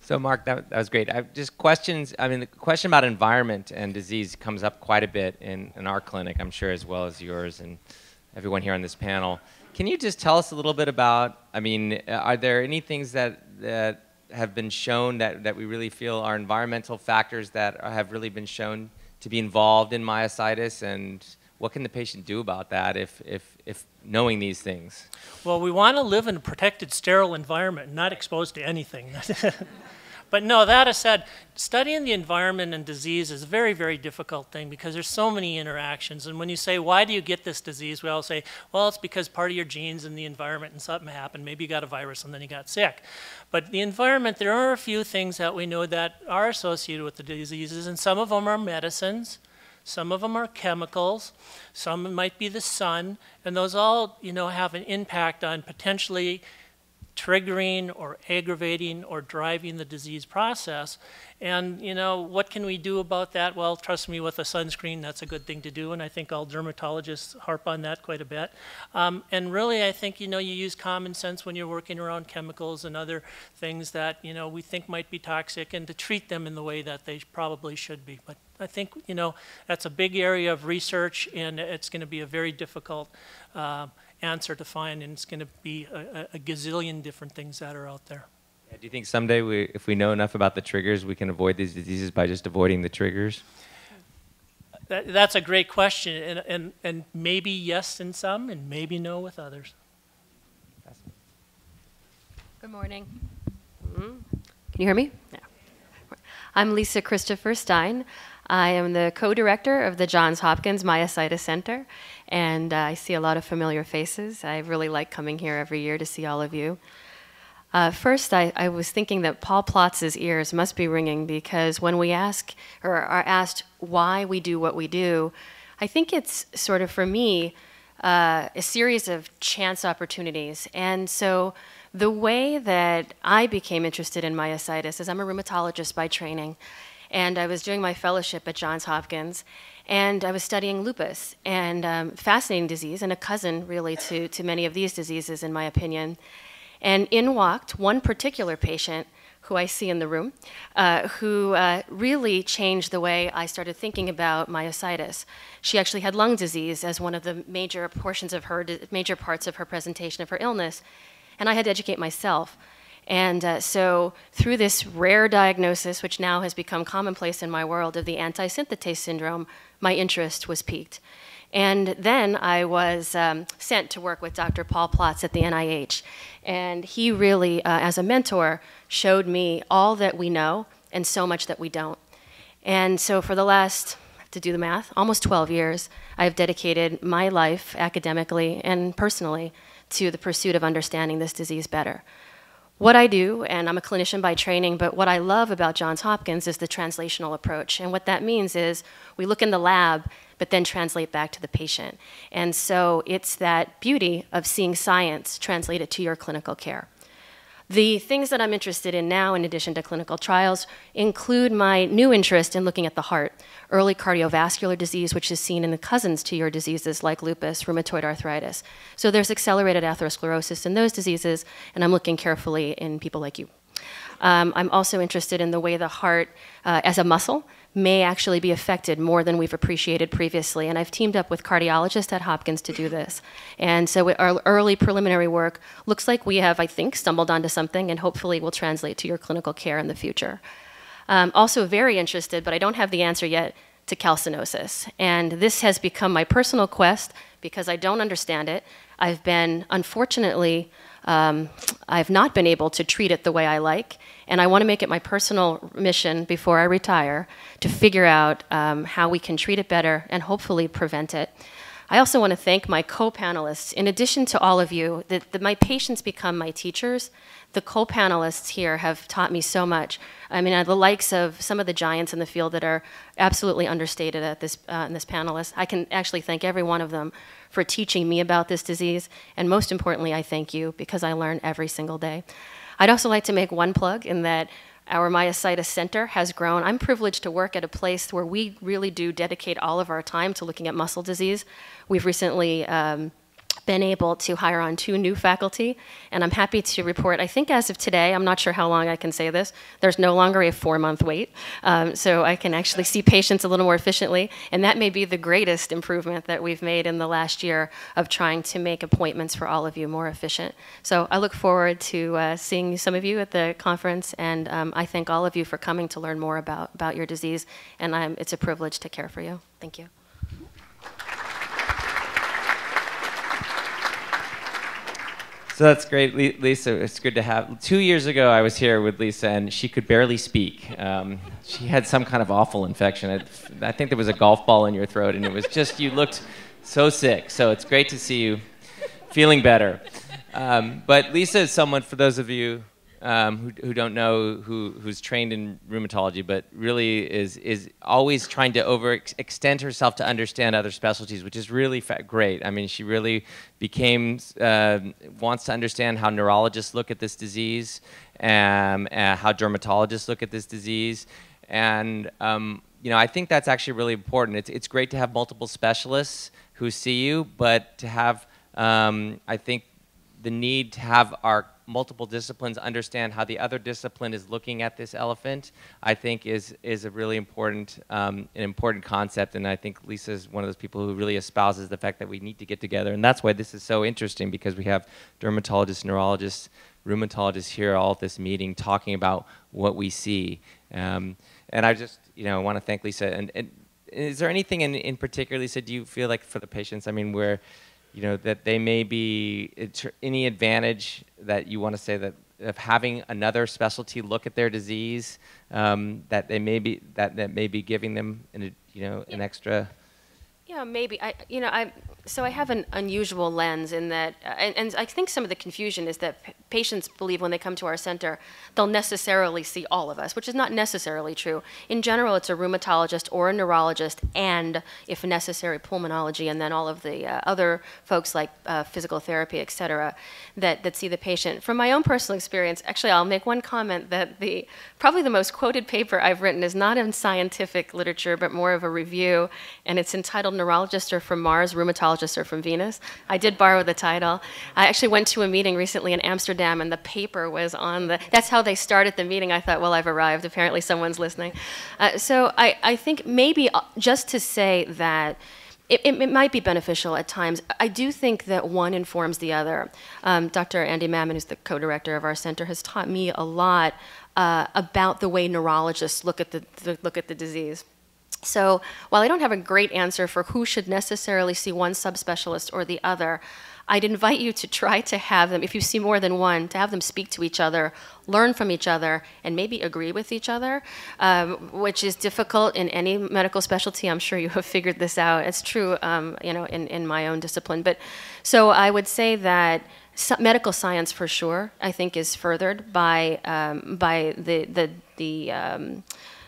So, Mark, that, that was great. I, just questions. I mean, the question about environment and disease comes up quite a bit in, in our clinic, I'm sure, as well as yours and everyone here on this panel. Can you just tell us a little bit about? I mean, uh, are there any things that that have been shown that, that we really feel are environmental factors that have really been shown to be involved in myositis and what can the patient do about that if, if, if knowing these things? Well, we want to live in a protected, sterile environment, not exposed to anything. <laughs> But no, that aside, studying the environment and disease is a very, very difficult thing because there's so many interactions. And when you say, why do you get this disease? We all say, well, it's because part of your genes and the environment and something happened. Maybe you got a virus and then you got sick. But the environment, there are a few things that we know that are associated with the diseases, and some of them are medicines. Some of them are chemicals. Some might be the sun. And those all, you know, have an impact on potentially triggering or aggravating or driving the disease process. And, you know, what can we do about that? Well, trust me, with a sunscreen, that's a good thing to do, and I think all dermatologists harp on that quite a bit. Um, and really, I think, you know, you use common sense when you're working around chemicals and other things that, you know, we think might be toxic and to treat them in the way that they probably should be. But I think, you know, that's a big area of research, and it's going to be a very difficult uh, answer to find, and it's going to be a, a, gazillion different things that are out there. Yeah, do you think someday, we, if we know enough about the triggers, we can avoid these diseases by just avoiding the triggers? That, that's a great question, and, and, and maybe yes in some, and maybe no with others. Good morning. Mm -hmm. Can you hear me? Yeah. I'm Lisa Christopher Stone. I am the co-director of the Johns Hopkins Myositis Center, and uh, I see a lot of familiar faces. I really like coming here every year to see all of you. Uh, first, I, I, was thinking that Paul Plotz's ears must be ringing because when we ask or are asked why we do what we do, I think it's sort of for me uh, a series of chance opportunities. And so the way that I became interested in myositis is I'm a rheumatologist by training, and I was doing my fellowship at Johns Hopkins, and I was studying lupus, and um, fascinating disease, and a cousin really to, to many of these diseases, in my opinion. And in walked one particular patient who I see in the room, uh, who uh, really changed the way I started thinking about myositis. She actually had lung disease as one of the major portions of her, major parts of her presentation of her illness, and I had to educate myself. And uh, so, through this rare diagnosis, which now has become commonplace in my world of the anti synthetase syndrome, my interest was piqued. And then I was um, sent to work with Dr. Paul Plotz at the NIH. And he really, uh, as a mentor, showed me all that we know and so much that we don't. And so, for the last, to do the math, almost 12 years, I've dedicated my life academically and personally to the pursuit of understanding this disease better what I do, and I'm a clinician by training, but what I love about Johns Hopkins is the translational approach. And what that means is we look in the lab, but then translate back to the patient. And so it's that beauty of seeing science translated to your clinical care. The things that I'm interested in now, in addition to clinical trials, include my new interest in looking at the heart, early cardiovascular disease, which is seen in the cousins to your diseases like lupus, rheumatoid arthritis. So there's accelerated atherosclerosis in those diseases, and I'm looking carefully in people like you. Um, I'm also interested in the way the heart, uh, as a muscle, may actually be affected more than we've appreciated previously. And I've teamed up with cardiologists at Hopkins to do this. And so our early preliminary work looks like we have, I think, stumbled onto something and hopefully will translate to your clinical care in the future. Um, also very interested, but I don't have the answer yet, to calcinosis. And this has become my personal quest because I don't understand it. I've been, unfortunately, um, I've not been able to treat it the way I like, and I want to make it my personal mission before I retire to figure out um, how we can treat it better and hopefully prevent it. I also want to thank my co-panelists. In addition to all of you, the, my patients become my teachers. The co-panelists here have taught me so much. I mean, uh, the likes of some of the giants in the field that are absolutely understated at this, uh, in this panelist. I can actually thank every one of them for teaching me about this disease. And most importantly, I thank you because I learn every single day. I'd also like to make one plug in that our myositis center has grown. I'm privileged to work at a place where we really do dedicate all of our time to looking at muscle disease. We've recently um, been able to hire on two new faculty, and I'm happy to report, I think as of today, I'm not sure how long I can say this, there's no longer a four month wait. Um, so I can actually see patients a little more efficiently, and that may be the greatest improvement that we've made in the last year of trying to make appointments for all of you more efficient. So I look forward to uh, seeing some of you at the conference, and um, I thank all of you for coming to learn more about, about your disease, and I'm, it's a privilege to care for you. Thank you. So that's great, Lisa. It's good to have. Two years ago, I was here with Lisa, and she could barely speak. Um, she had some kind of awful infection. I, I, think there was a golf ball in your throat, and it was just you looked so sick. So it's great to see you feeling better. Um, but Lisa is someone, for those of you um, who, who, don't know who, who's trained in rheumatology, but really is, is always trying to overextend herself to understand other specialties, which is really great. I mean, she really became, uh, wants to understand how neurologists look at this disease, um, and how dermatologists look at this disease. And, um, you know, I think that's actually really important. It's, it's great to have multiple specialists who see you, but to have, um, I think, the need to have our multiple disciplines understand how the other discipline is looking at this elephant, I think is, is a really important, um, an important concept. And I think Lisa is one of those people who really espouses the fact that we need to get together. And that's why this is so interesting because we have dermatologists, neurologists, rheumatologists here all at this meeting talking about what we see. Um, and I just, you know, I want to thank Lisa. And, and is there anything in, in particular, Lisa, do you feel like for the patients, I mean, where you know, that they may be any advantage that you want to say that of having another specialty look at their disease um, that they may be that, that may be giving them an, you know an extra yeah maybe i you know i so I have an unusual lens in that, uh, and, and, I think some of the confusion is that patients believe when they come to our center, they'll necessarily see all of us, which is not necessarily true. In general, it's a rheumatologist or a neurologist, and if necessary, pulmonology, and then all of the uh, other folks like uh, physical therapy, et cetera, that, that see the patient. From my own personal experience, actually, I'll make one comment that the probably the most quoted paper I've written is not in scientific literature, but more of a review, and it's entitled Neurologists Are from Mars, Rheumatologists or from Venus. I did borrow the title. I actually went to a meeting recently in Amsterdam, and the paper was on the. That's how they started the meeting. I thought, well, I've arrived. Apparently, someone's listening. Uh, so I, I think maybe uh, just to say that. It, it, it, might be beneficial at times. I do think that one informs the other. Um, Dr. Andy Mammen, who's the co-director of our center, has taught me a lot uh, about the way neurologists look at the, the, look at the disease. So while I don't have a great answer for who should necessarily see one subspecialist or the other, I'd invite you to try to have them, if you see more than one, to have them speak to each other, learn from each other, and maybe agree with each other, um, which is difficult in any medical specialty. I'm sure you have figured this out. It's true, um, you know, in, in my own discipline. But so I would say that medical science, for sure, I think, is furthered by um, by the the the um,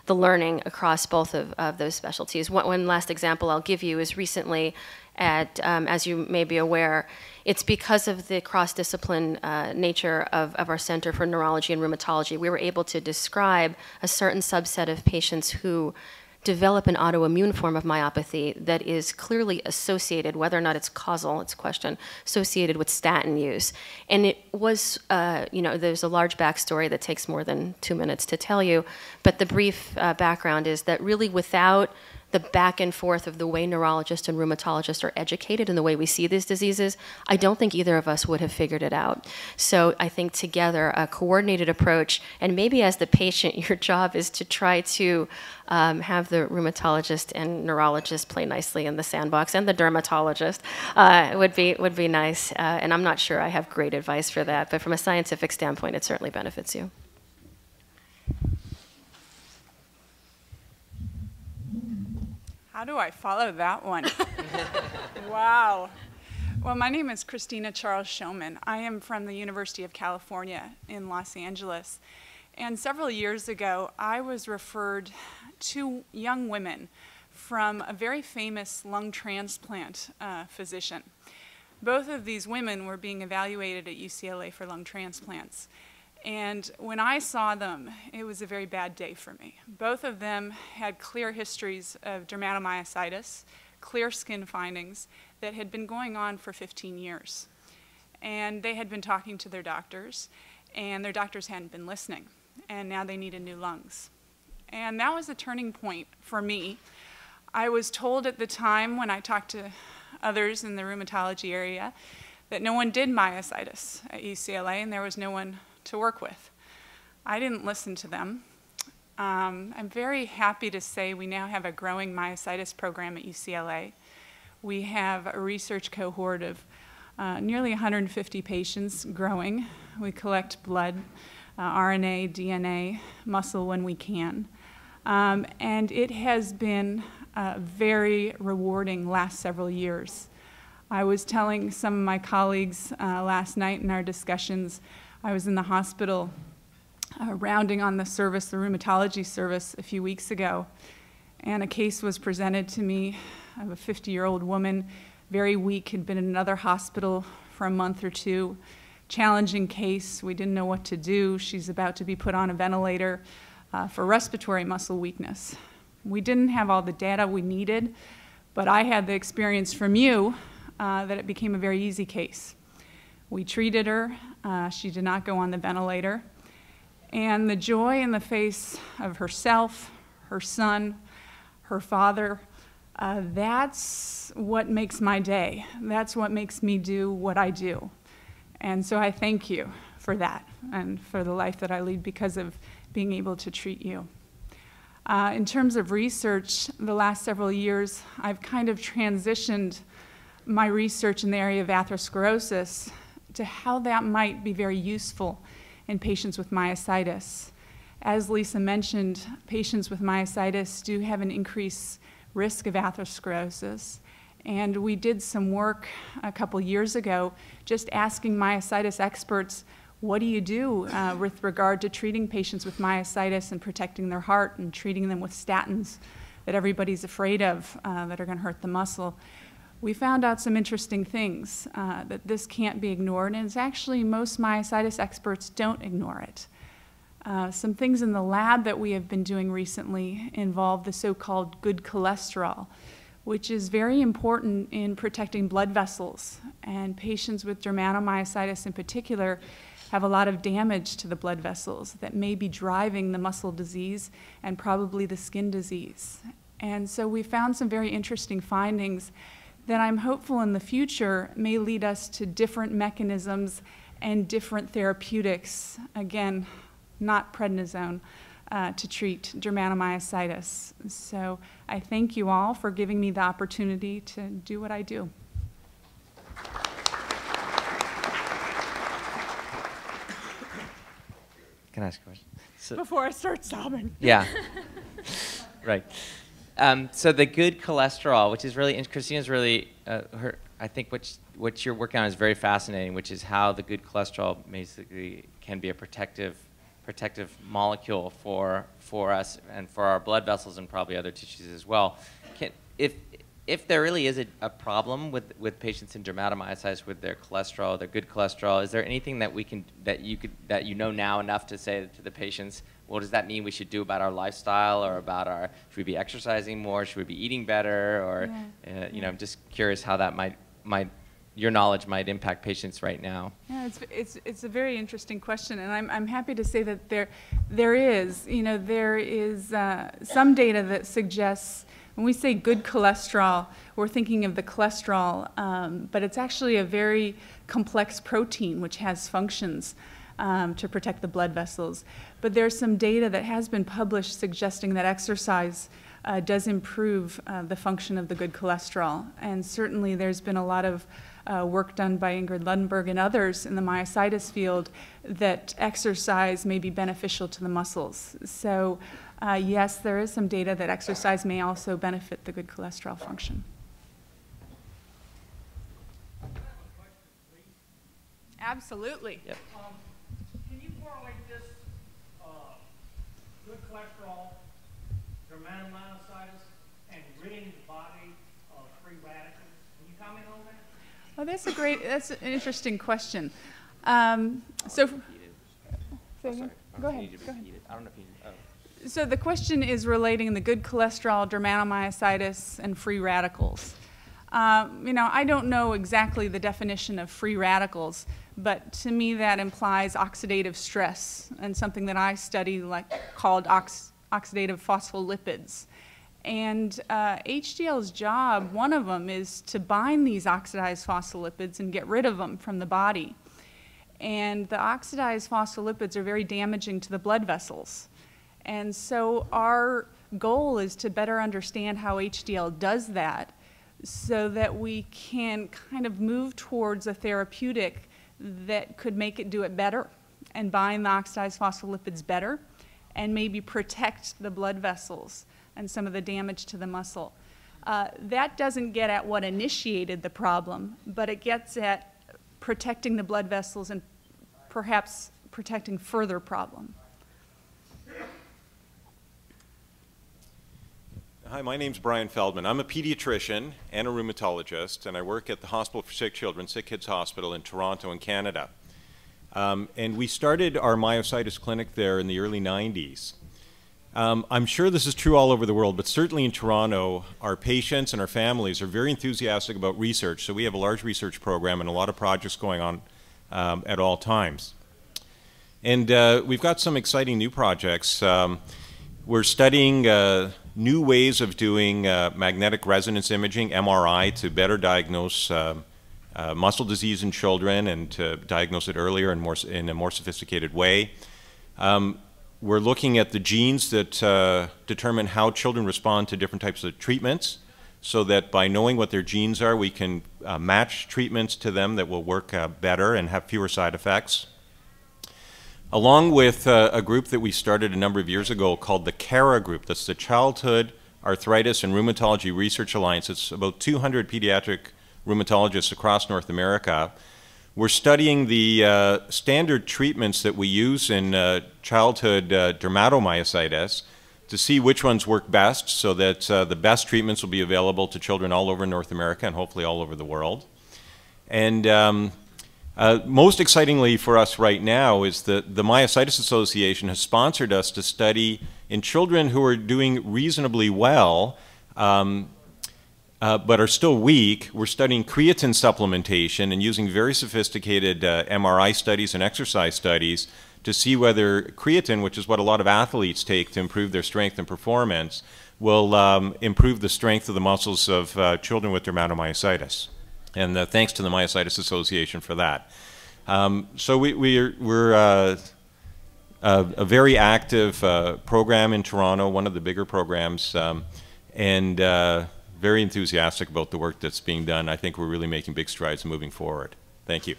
the learning across both of, of those specialties. One, one last example I'll give you is recently at, um, as you may be aware, it's because of the cross-discipline uh, nature of, of our Center for Neurology and Rheumatology. We were able to describe a certain subset of patients who develop an autoimmune form of myopathy that is clearly associated, whether or not it's causal, it's a question, associated with statin use. And it was, uh, you know, there's a large backstory that takes more than two minutes to tell you, but the brief uh, background is that really without the back and forth of the way neurologists and rheumatologists are educated and the way we see these diseases, I don't think either of us would have figured it out. So I think together, a coordinated approach, and maybe as the patient, <laughs> your job is to try to um, have the rheumatologist and neurologist play nicely in the sandbox, and the dermatologist uh, would be would be nice. Uh, and I'm not sure I have great advice for that, but from a scientific standpoint, it certainly benefits you. How do I follow that one? <laughs> wow. Well, my name is Christina Charles Schoeman. I am from the University of California in Los Angeles. And several years ago, I was referred to young women from a very famous lung transplant uh, physician. Both of these women were being evaluated at UCLA for lung transplants. And when I saw them, it was a very bad day for me. Both of them had clear histories of dermatomyositis, clear skin findings that had been going on for 15 years. And they had been talking to their doctors, and their doctors hadn't been listening. And now they needed new lungs. And that was a turning point for me. I was told at the time when I talked to others in the rheumatology area that no one did myositis at UCLA, and there was no one to work with. I didn't listen to them. Um, I'm very happy to say we now have a growing myositis program at UCLA. We have a research cohort of uh, nearly 150 patients growing. We collect blood, uh, RNA, DNA, muscle when we can. Um, and it has been very rewarding last several years. I was telling some of my colleagues uh, last night in our discussions I was in the hospital uh, rounding on the service, the rheumatology service, a few weeks ago, and a case was presented to me of a 50 year old woman, very weak, had been in another hospital for a month or two. Challenging case. We didn't know what to do. She's about to be put on a ventilator uh, for respiratory muscle weakness. We didn't have all the data we needed, but I had the experience from you uh, that it became a very easy case. We treated her. Uh, she did not go on the ventilator. And the joy in the face of herself, her son, her father, uh, that's what makes my day. That's what makes me do what I do. And so I thank you for that and for the life that I lead because of being able to treat you. Uh, in terms of research, the last several years, I've kind of transitioned my research in the area of atherosclerosis to how that might be very useful in patients with myositis. As Lisa mentioned, patients with myositis do have an increased risk of atherosclerosis. And we did some work a couple years ago just asking myositis experts, what do you do uh, with regard to treating patients with myositis and protecting their heart and treating them with statins that everybody's afraid of uh, that are going to hurt the muscle? We found out some interesting things uh, that this can't be ignored, and it's actually most myositis experts don't ignore it. Uh, some things in the lab that we have been doing recently involve the so-called good cholesterol, which is very important in protecting blood vessels. And patients with dermatomyositis in particular have a lot of damage to the blood vessels that may be driving the muscle disease and probably the skin disease. And so we found some very interesting findings that I'm hopeful in the future may lead us to different mechanisms and different therapeutics, again, not prednisone, uh, to treat dermatomyositis. So I thank you all for giving me the opportunity to do what I do. Can I ask a question? So, Before I start sobbing. Yeah. <laughs> right. Um, so the good cholesterol, which is really, Christina's really, uh, her, I think what, what you're working on is very fascinating, which is how the good cholesterol basically can be a protective protective molecule for, for us and for our blood vessels and probably other tissues as well. Can, if, if there really is a, a, problem with, with patients in dermatomyositis with their cholesterol, their good cholesterol, is there anything that we can that you could that you know now enough to say to the patients, what does that mean we should do about our lifestyle or about our should we be exercising more, should we be eating better, or yeah. uh, you know, I'm just curious how that might might your knowledge might impact patients right now? Yeah, it's, it's, it's a very interesting question, and I'm, I'm happy to say that there, there is, you know, there is uh, some data that suggests when we say good cholesterol, we're thinking of the cholesterol, um, but it's actually a very complex protein which has functions um, to protect the blood vessels. But there's some data that has been published suggesting that exercise uh, does improve uh, the function of the good cholesterol. And certainly there's been a lot of uh, work done by Ingrid Lundberg and others in the myositis field that exercise may be beneficial to the muscles. So uh, yes, there is some data that exercise may also benefit the good cholesterol function. Absolutely. Yep. Um, can you correlate this uh, good cholesterol, dermatomyositis, and ridding the body of free radicals? Can you comment on Well, that's a great, that's an interesting question. Um, so, oh, go ahead. Go ahead. I don't know if you so the question is relating the good cholesterol, dermatomyositis, and free radicals. Um, you know, I don't know exactly the definition of free radicals, but to me that implies oxidative stress and something that I study like called ox oxidative phospholipids. And uh, HDL's job, one of them, is to bind these oxidized phospholipids and get rid of them from the body. And the oxidized phospholipids are very damaging to the blood vessels. And so our goal is to better understand how HDL does that so that we can kind of move towards a therapeutic that could make it do it better and bind the oxidized phospholipids better and maybe protect the blood vessels and some of the damage to the muscle. Uh, that doesn't get at what initiated the problem, but it gets at protecting the blood vessels and perhaps protecting further problem. Hi, my name's Brian Feldman. I'm a pediatrician and a rheumatologist, and I work at the Hospital for Sick Children, Sick Kids Hospital in Toronto, in Canada. Um, and we started our myositis clinic there in the early 90s. Um, I'm sure this is true all over the world, but certainly in Toronto, our patients and our families are very enthusiastic about research. So we have a large research program and a lot of projects going on um, at all times. And uh, we've got some exciting new projects. Um, we're studying uh, new ways of doing uh, magnetic resonance imaging, MRI, to better diagnose uh, uh, muscle disease in children and to diagnose it earlier and more, in a more sophisticated way. Um, we're looking at the genes that uh, determine how children respond to different types of treatments so that by knowing what their genes are, we can uh, match treatments to them that will work uh, better and have fewer side effects along with uh, a group that we started a number of years ago called the CARRA Group. That's the Childhood Arthritis and Rheumatology Research Alliance. It's about 200 pediatric rheumatologists across North America. We're studying the uh, standard treatments that we use in uh, childhood uh, dermatomyositis to see which ones work best so that uh, the best treatments will be available to children all over North America and hopefully all over the world. And um, uh, most excitingly for us right now is that the Myositis Association has sponsored us to study in children who are doing reasonably well um, uh, but are still weak. We're studying creatine supplementation and using very sophisticated uh, MRI studies and exercise studies to see whether creatine, which is what a lot of athletes take to improve their strength and performance, will um, improve the strength of the muscles of uh, children with dermatomyositis. And uh, thanks to the Myositis Association for that. Um, so we, we're, we're uh, a, very active uh, program in Toronto, one of the bigger programs, um, and uh, very enthusiastic about the work that's being done. I think we're really making big strides moving forward. Thank you.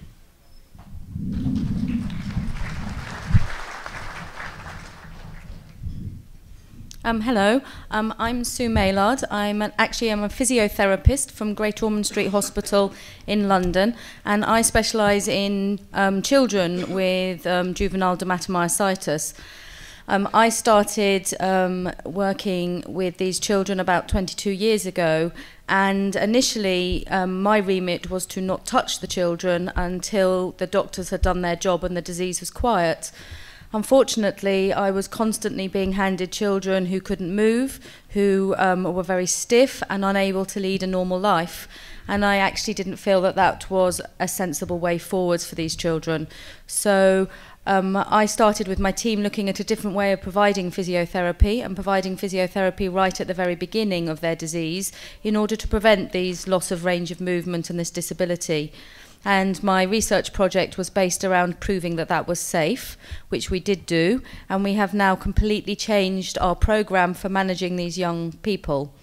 Um, hello, um, I'm Sue Maillard. I'm an, actually I'm a physiotherapist from Great Ormond Street Hospital in London, and I specialise in um, children with um, juvenile dermatomyositis. Um, I started um, working with these children about 22 years ago, and initially um, my remit was to not touch the children until the doctors had done their job and the disease was quiet. Unfortunately, I was constantly being handed children who couldn't move, who um, were very stiff and unable to lead a normal life. And I actually didn't feel that that was a sensible way forwards for these children. So um, I started with my team looking at a different way of providing physiotherapy and providing physiotherapy right at the very beginning of their disease in order to prevent these loss of range of movement and this disability. And my research project was based around proving that that was safe, which we did do, and we have now completely changed our program for managing these young people.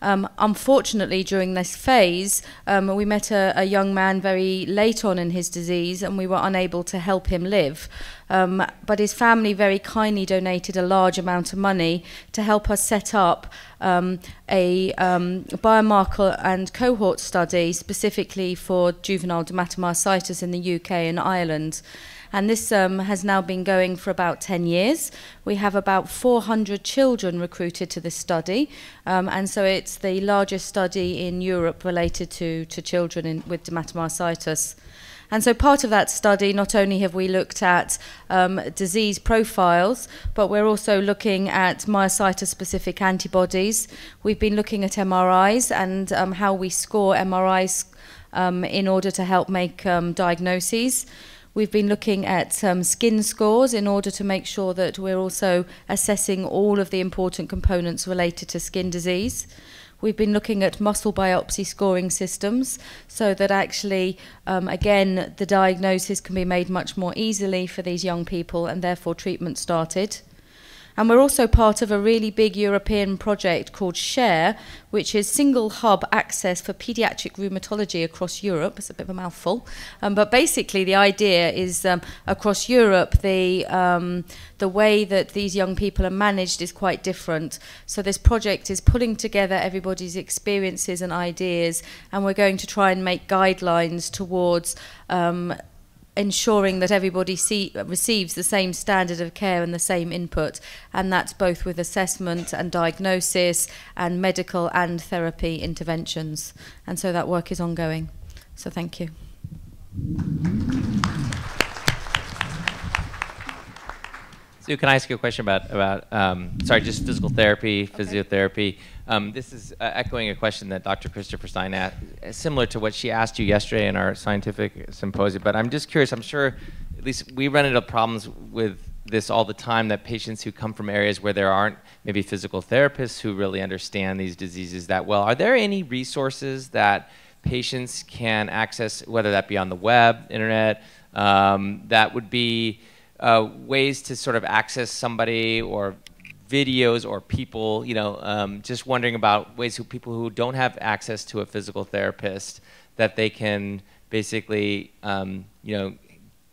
Um, unfortunately, during this phase, um, we met a, a young man very late on in his disease, and we were unable to help him live. Um, but his family very kindly donated a large amount of money to help us set up um, a um, biomarker and cohort study specifically for juvenile dermatomyositis in the UK and Ireland and this um, has now been going for about 10 years. We have about 400 children recruited to this study, um, and so it's the largest study in Europe related to, to children in, with dermatomyositis. And so part of that study, not only have we looked at um, disease profiles, but we're also looking at myositis-specific antibodies. We've been looking at MRIs and um, how we score MRIs um, in order to help make um, diagnoses. We've been looking at um, skin scores in order to make sure that we're also assessing all of the important components related to skin disease. We've been looking at muscle biopsy scoring systems so that actually, um, again, the diagnosis can be made much more easily for these young people and therefore treatment started. And we're also part of a really big European project called SHARE, which is single hub access for pediatric rheumatology across Europe. It's a bit of a mouthful. Um, but basically, the idea is um, across Europe, the, um, the way that these young people are managed is quite different. So this project is pulling together everybody's experiences and ideas, and we're going to try and make guidelines towards um, ensuring that everybody see, receives the same standard of care and the same input, and that's both with assessment and diagnosis and medical and therapy interventions. And so that work is ongoing. So thank you. Sue, can I ask you a question about, about um, sorry, just physical therapy, physiotherapy? Um, this is uh, echoing a question that Dr. Christopher Stone asked, similar to what she asked you yesterday in our scientific symposium. But I'm just curious, I'm sure at least we run into problems with this all the time that patients who come from areas where there aren't maybe physical therapists who really understand these diseases that well, are there any resources that patients can access, whether that be on the web, internet, um, that would be uh, ways to sort of access somebody or videos or people, you know, um, just wondering about ways who people who don't have access to a physical therapist that they can basically, um, you know,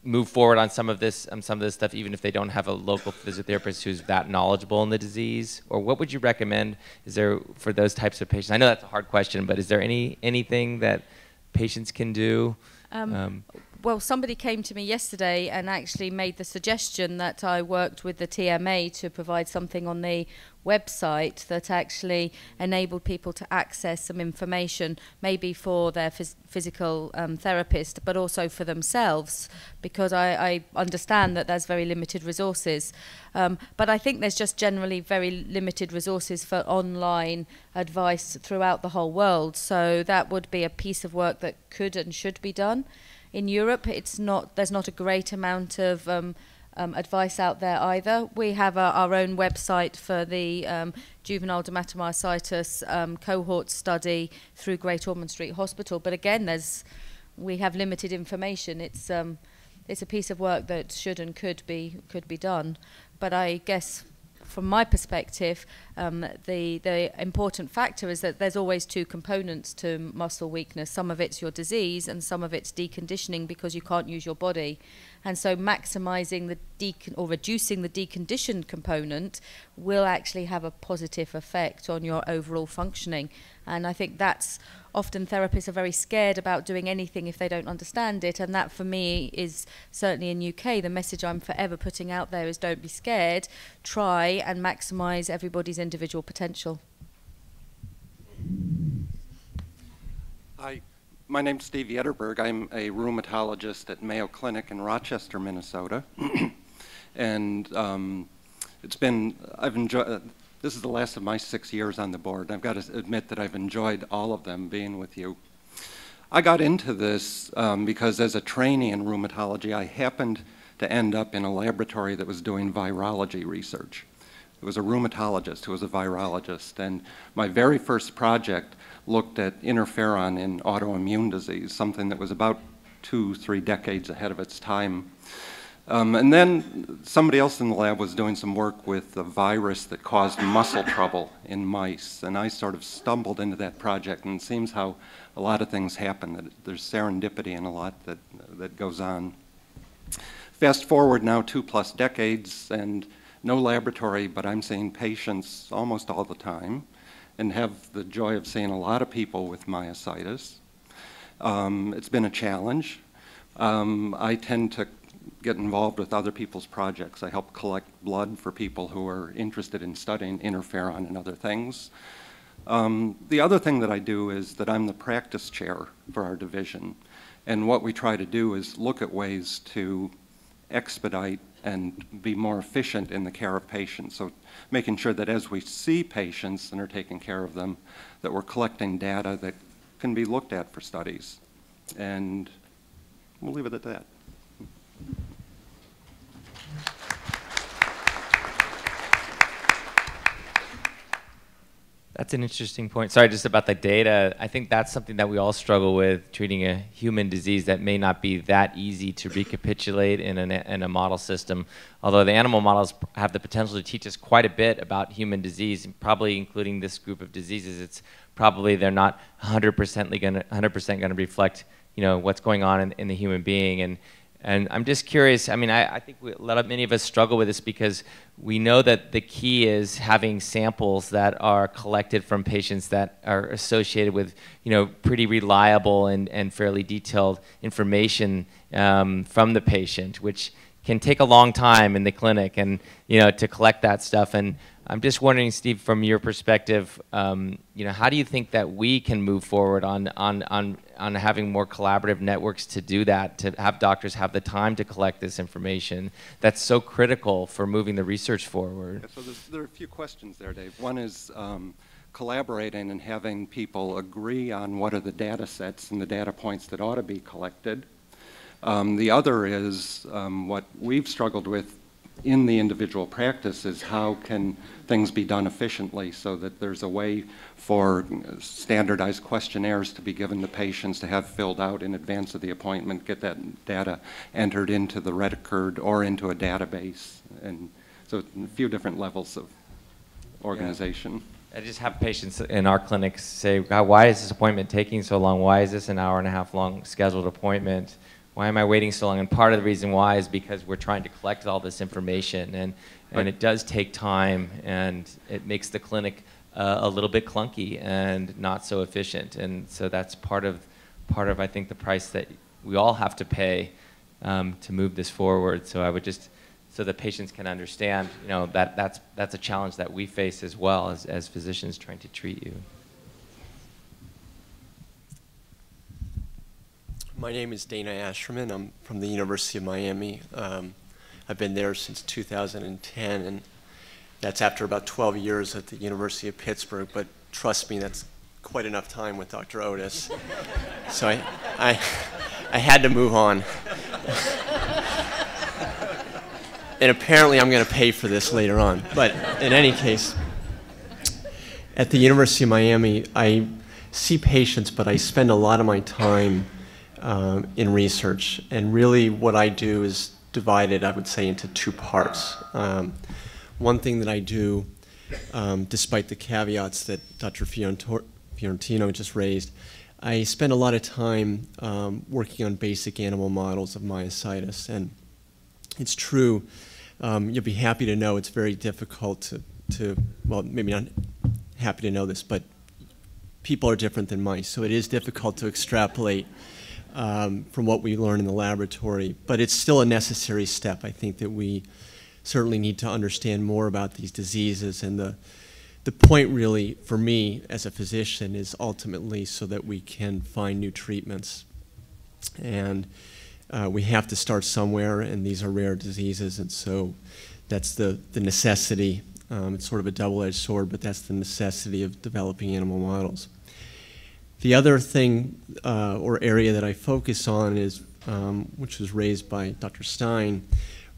move forward on some of this, um, some of this stuff, even if they don't have a local physiotherapist who's that knowledgeable in the disease. Or what would you recommend? Is there for those types of patients? I know that's a hard question, but is there any anything that patients can do? Um, um well, somebody came to me yesterday and actually made the suggestion that I worked with the TMA to provide something on the website that actually enabled people to access some information, maybe for their phys physical um, therapist, but also for themselves, because I, I understand that there's very limited resources. Um, but I think there's just generally very limited resources for online advice throughout the whole world. So that would be a piece of work that could and should be done in Europe, it's not there's not a great amount of um, um, advice out there either. We have our own website for the um, juvenile dermatomyositis um, cohort study through Great Ormond Street Hospital. But again, there's we have limited information. It's um, it's a piece of work that should and could be could be done. But I guess from my perspective, um, the, the important factor is that there's always two components to muscle weakness. Some of it's your disease and some of it's deconditioning because you can't use your body. And so maximizing the decon- or reducing the deconditioned component will actually have a positive effect on your overall functioning. And I think that's often therapists are very scared about doing anything if they don't understand it. And that for me is certainly in UK, the message I'm forever putting out there is don't be scared, try and maximize everybody's individual potential. My name's Steve Ytterberg. I'm a rheumatologist at Mayo Clinic in Rochester, Minnesota. <clears throat> and um, it's been, I've enjoyed, uh, this is the last of my six years on the board. I've got to admit that I've enjoyed all of them being with you. I got into this um, because as a trainee in rheumatology, I happened to end up in a laboratory that was doing virology research. It was a rheumatologist who was a virologist, and my very first project looked at interferon in autoimmune disease, something that was about two, three decades ahead of its time. Um, and then somebody else in the lab was doing some work with a virus that caused muscle trouble in mice, and I sort of stumbled into that project, and it seems how a lot of things happen, that there's serendipity in a lot that, that goes on. Fast forward now two plus decades, and no laboratory, but I'm seeing patients almost all the time and have the joy of seeing a lot of people with myositis. Um, it's been a challenge. Um, I tend to get involved with other people's projects. I help collect blood for people who are interested in studying interferon and other things. Um, the other thing that I do is that I'm the practice chair for our division. And what we try to do is look at ways to expedite and be more efficient in the care of patients. So making sure that as we see patients and are taking care of them, that we're collecting data that can be looked at for studies. And we'll leave it at that. That's an interesting point. Sorry, just about the data. I think that's something that we all struggle with treating a human disease that may not be that easy to recapitulate in, an, in a model system. Although the animal models have the potential to teach us quite a bit about human disease, probably including this group of diseases. It's probably they're not 100% going to 100% going to reflect, you know, what's going on in, in the human being. And and I'm just curious. I mean, I, I think we, a lot of, many of us struggle with this because we know that the key is having samples that are collected from patients that are associated with, you know, pretty reliable and, and fairly detailed information um, from the patient, which can take a long time in the clinic and, you know, to collect that stuff. And I'm just wondering, Steve, from your perspective, um, you know, how do you think that we can move forward on, on, on, on having more collaborative networks to do that, to have doctors have the time to collect this information that's so critical for moving the research forward? So there are a few questions there, Dave. One is um, collaborating and having people agree on what are the data sets and the data points that ought to be collected. Um, the other is um, what we've struggled with in the individual practice is how can things be done efficiently so that there's a way for standardized questionnaires to be given to patients to have filled out in advance of the appointment, get that data entered into the record or into a database. And so a few different levels of organization. Yeah. I just have patients in our clinics say, why is this appointment taking so long? Why is this an hour and a half long scheduled appointment? Why am I waiting so long? And part of the reason why is because we're trying to collect all this information, and and it does take time, and it makes the clinic uh, a little bit clunky and not so efficient. And so that's part of part of I think the price that we all have to pay um, to move this forward. So I would just so that patients can understand, you know, that that's that's a challenge that we face as well as as physicians trying to treat you. My name is Dana Ascherman. I'm from the University of Miami. Um, I've been there since 2010, and that's after about 12 years at the University of Pittsburgh. But trust me, that's quite enough time with Dr. Oddis. so I, I, I had to move on. and apparently, I'm going to pay for this later on. But in any case, at the University of Miami, I see patients, but I spend a lot of my time um, in research. And really, what I do is divided, I would say, into two parts. Um, one thing that I do, um, despite the caveats that Dr. Fiorentino just raised, I spend a lot of time um, working on basic animal models of myositis. And it's true, um, you'll be happy to know it's very difficult to, to, well, maybe not happy to know this, but people are different than mice. So it is difficult to extrapolate um, from what we learn in the laboratory. But it's still a necessary step. I think that we certainly need to understand more about these diseases. And the, the point really, for me as a physician, is ultimately so that we can find new treatments. And uh, we have to start somewhere, and these are rare diseases. And so that's the, the necessity. Um, it's sort of a double-edged sword, but that's the necessity of developing animal models. The other thing uh, or area that I focus on is, um, which was raised by Dr. Stone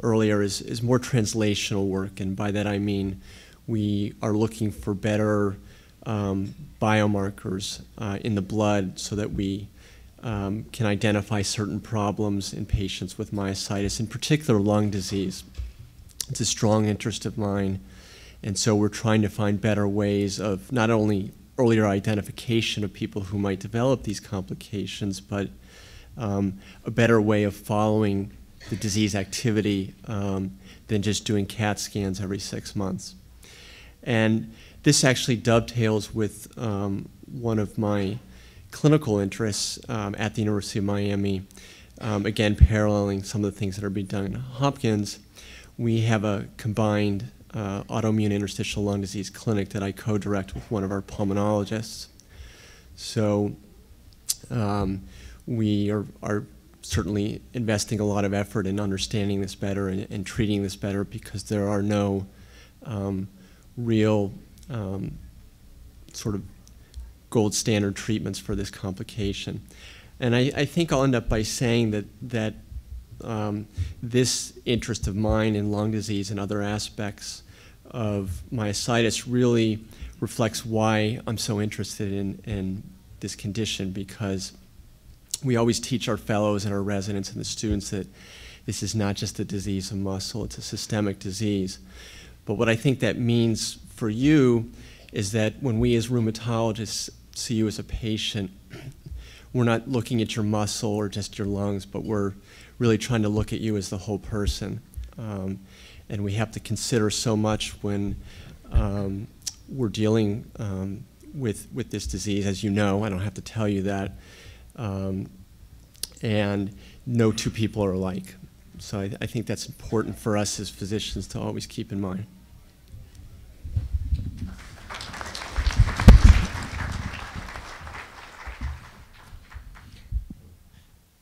earlier, is, is more translational work. And by that I mean we are looking for better um, biomarkers uh, in the blood so that we um, can identify certain problems in patients with myositis, in particular lung disease. It's a strong interest of mine. And so we're trying to find better ways of not only earlier identification of people who might develop these complications, but um, a better way of following the disease activity um, than just doing CAT scans every six months. And this actually dovetails with um, one of my clinical interests um, at the University of Miami. Um, again, paralleling some of the things that are being done at Hopkins, we have a combined uh, autoimmune interstitial lung disease clinic that I co-direct with one of our pulmonologists. So um, we are, are, certainly investing a lot of effort in understanding this better and, and treating this better because there are no um, real um, sort of gold standard treatments for this complication. And I, I think I'll end up by saying that, that um, this interest of mine in lung disease and other aspects of myositis really reflects why I'm so interested in, in this condition because we always teach our fellows and our residents and the students that this is not just a disease of muscle, it's a systemic disease. But what I think that means for you is that when we as rheumatologists see you as a patient, we're not looking at your muscle or just your lungs, but we're really trying to look at you as the whole person. Um, and we have to consider so much when um, we're dealing um, with, with this disease. As you know, I don't have to tell you that. Um, and no two people are alike. So I, I think that's important for us as physicians to always keep in mind.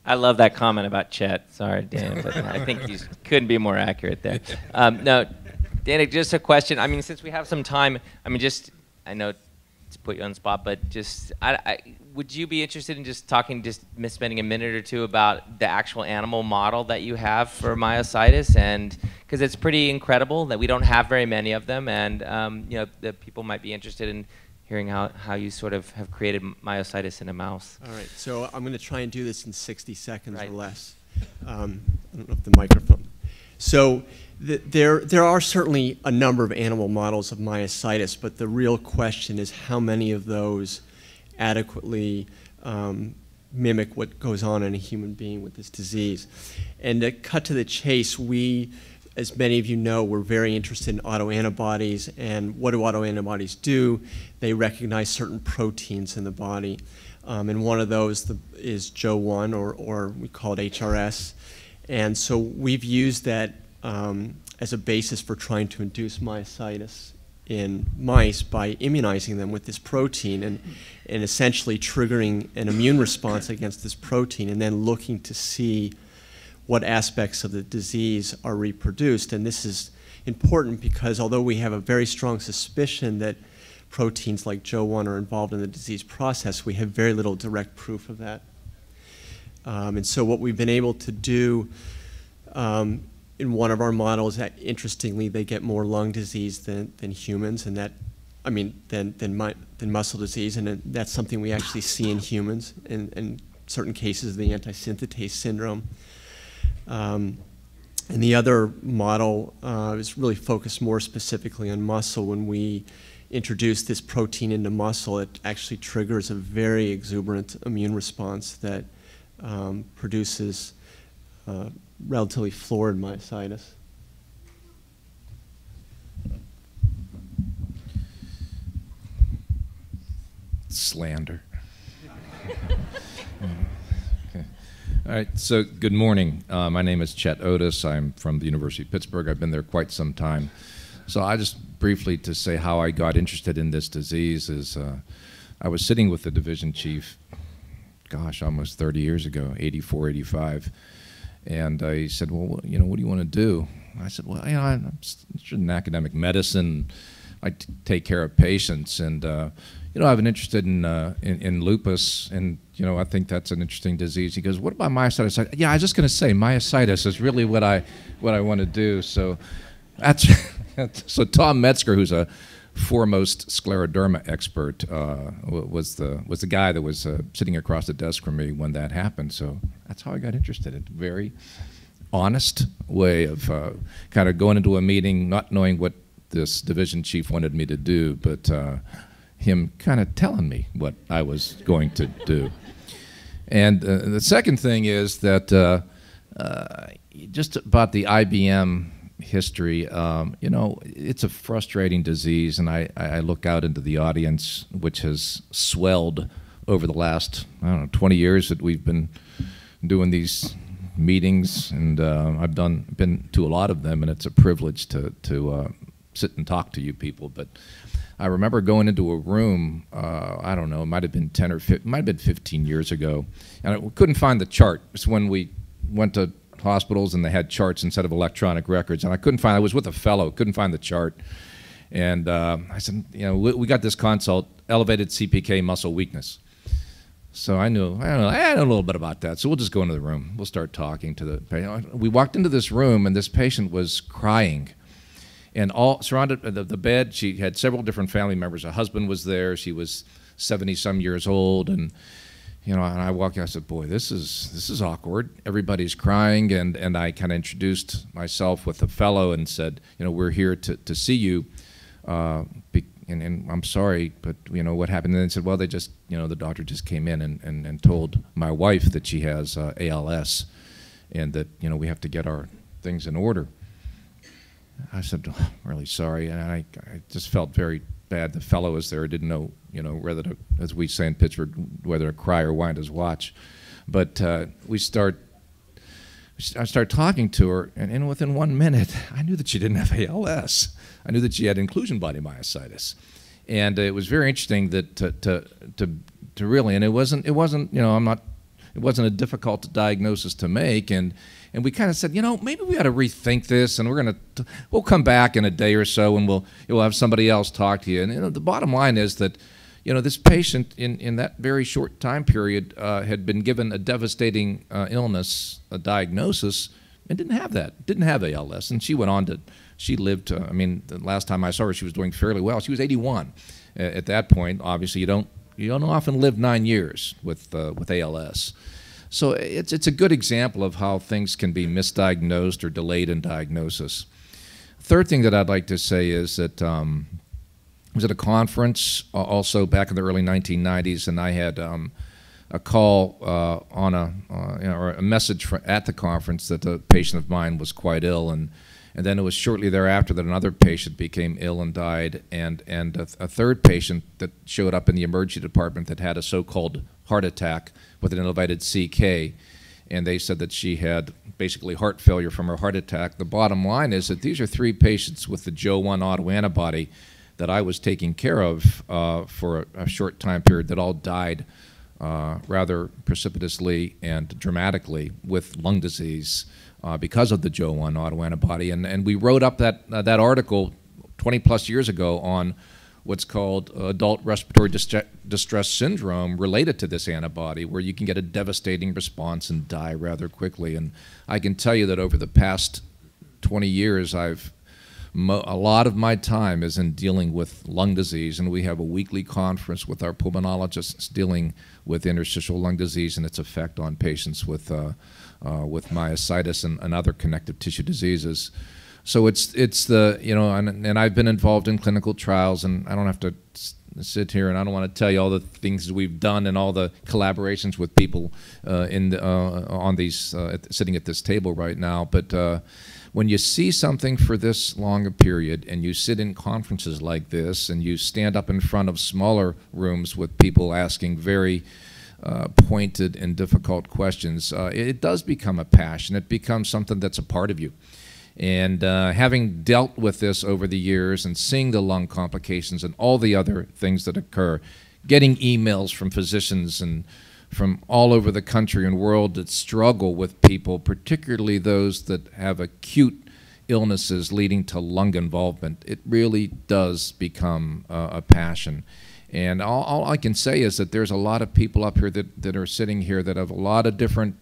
I love that comment about Chet. Sorry, Dan, but I think you couldn't be more accurate there. Um, no, Dan, just a question. I mean, since we have some time, I mean, just I know to put you on the spot, but just I, I, would you be interested in just talking, just spending a minute or two about the actual animal model that you have for myositis, and because it's pretty incredible that we don't have very many of them, and um, you know, the people might be interested in hearing how, how you sort of have created myositis in a mouse. All right, so I'm going to try and do this in 60 seconds right. or less. Um, I don't know if the microphone. So the, there, there are certainly a number of animal models of myositis, but the real question is how many of those adequately um, mimic what goes on in a human being with this disease. And to cut to the chase, we as many of you know, we're very interested in autoantibodies. And what do autoantibodies do? They recognize certain proteins in the body. Um, and one of those the, is JO1, or, or we call it HRS. And so we've used that um, as a basis for trying to induce myositis in mice by immunizing them with this protein and, and essentially triggering an immune response against this protein and then looking to see what aspects of the disease are reproduced. And this is important because although we have a very strong suspicion that proteins like JO1 are involved in the disease process, we have very little direct proof of that. Um, and so what we've been able to do um, in one of our models, that interestingly, they get more lung disease than, than humans, and that, I mean, than, than, my, than muscle disease, and that's something we actually see in humans in, in certain cases of the anti-synthetase syndrome. Um, And the other model uh, is really focused more specifically on muscle. When we introduce this protein into muscle, it actually triggers a very exuberant immune response that um, produces uh, relatively florid myositis. Slander. <laughs> All right, so good morning. Uh, my name is Chet Oddis. I'm from the University of Pittsburgh. I've been there quite some time. So I just briefly to say how I got interested in this disease is uh, I was sitting with the division chief, gosh, almost 30 years ago, 84, 85, and I said, well, you know, what do you want to do? I said, well, you know, I'm interested in academic medicine. I take care of patients, and uh, you know, I've been interested in, uh, in, in lupus, and you know, I think that's an interesting disease. He goes, "What about myositis?" I yeah, I was just going to say myositis is really what I what I want to do. So that's <laughs> so Tom Medsger, who's a foremost scleroderma expert, uh, was the was the guy that was uh, sitting across the desk from me when that happened. So that's how I got interested. It's very honest way of uh, kind of going into a meeting, not knowing what this division chief wanted me to do, but uh, him kind of telling me what I was going to do. And uh, the second thing is that uh, uh, just about the IBM history, um, you know, it's a frustrating disease, and I, I look out into the audience, which has swelled over the last, I don't know, 20 years that we've been doing these meetings, and uh, I've done been to a lot of them, and it's a privilege to to uh, sit and talk to you people. But I remember going into a room. Uh, I don't know. It might have been ten or 15, might have been fifteen years ago, and I couldn't find the chart. It's when we went to hospitals and they had charts instead of electronic records, and I couldn't find. I was with a fellow, couldn't find the chart, and uh, I said, you know, we, we, got this consult, elevated CPK muscle weakness. So I knew, I know, I know a little bit about that. So we'll just go into the room. We'll start talking to the patient. We walked into this room, and this patient was crying and all surrounded the, the bed. She had several different family members. Her husband was there. She was 70 some years old, and you know, and I walked in. I said, "Boy, this is this is awkward. Everybody's crying." And and I kind of introduced myself with a fellow and said, "You know, we're here to to see you." Uh, and, and, I'm sorry, but you know what happened? And they said, well, they just, you know, the doctor just came in and, and, and told my wife that she has uh, ALS, and that you know we have to get our things in order. I said, oh, I'm really sorry. And I, I just felt very bad. The fellow was there, I didn't know, you know, whether to, as we say in Pittsburgh, whether to cry or wind his watch. But uh, we start, I start talking to her, and, and within one minute, I knew that she didn't have ALS. I knew that she had inclusion body myositis. And it was very interesting that to, to, to, to really, and it wasn't, it wasn't, you know, I'm not, it wasn't a difficult diagnosis to make. And, and we kind of said, you know, maybe we ought to rethink this, and we're to, we'll come back in a day or so, and we'll, we'll have somebody else talk to you. And you know, the bottom line is that, you know, this patient in, in that very short time period uh, had been given a devastating uh, illness, a diagnosis, and didn't have that, didn't have ALS, and she went on to, she lived. Uh, I mean, the last time I saw her, she was doing fairly well. She was 81 at that point. Obviously, you don't you don't often live nine years with uh, with ALS. So it's, it's a good example of how things can be misdiagnosed or delayed in diagnosis. Third thing that I'd like to say is that um, I was at a conference uh, also back in the early 1990s, and I had um, a call uh, on a, uh, you know, or a message at the conference that a patient of mine was quite ill, and and then it was shortly thereafter that another patient became ill and died, and and a, a third patient that showed up in the emergency department that had a so-called heart attack with an elevated CK, and they said that she had basically heart failure from her heart attack. The bottom line is that these are three patients with the Jo1 autoantibody that I was taking care of uh, for a, a, short time period that all died uh, rather precipitously and dramatically with lung disease uh, because of the Jo1 autoantibody. And, and we wrote up that, uh, that article 20 plus years ago on what's called adult respiratory distress syndrome related to this antibody, where you can get a devastating response and die rather quickly. And I can tell you that over the past 20 years, I've a lot of my time is in dealing with lung disease, and we have a weekly conference with our pulmonologists dealing with interstitial lung disease and its effect on patients with, uh, uh, with myositis and, and other connective tissue diseases. So it's, it's the, you know, and, and I've been involved in clinical trials, and I don't have to sit here and I don't want to tell you all the things we've done and all the collaborations with people uh, in the, uh, on these uh, sitting at this table right now. But uh, when you see something for this long a period and you sit in conferences like this and you stand up in front of smaller rooms with people asking very uh, pointed and difficult questions, uh, it does become a passion. It becomes something that's a part of you. And uh, having dealt with this over the years and seeing the lung complications and all the other things that occur, getting emails from physicians and from all over the country and world that struggle with people, particularly those that have acute illnesses leading to lung involvement, it really does become uh, a passion. And all, all, I can say is that there's a lot of people up here that, that are sitting here that have a lot of different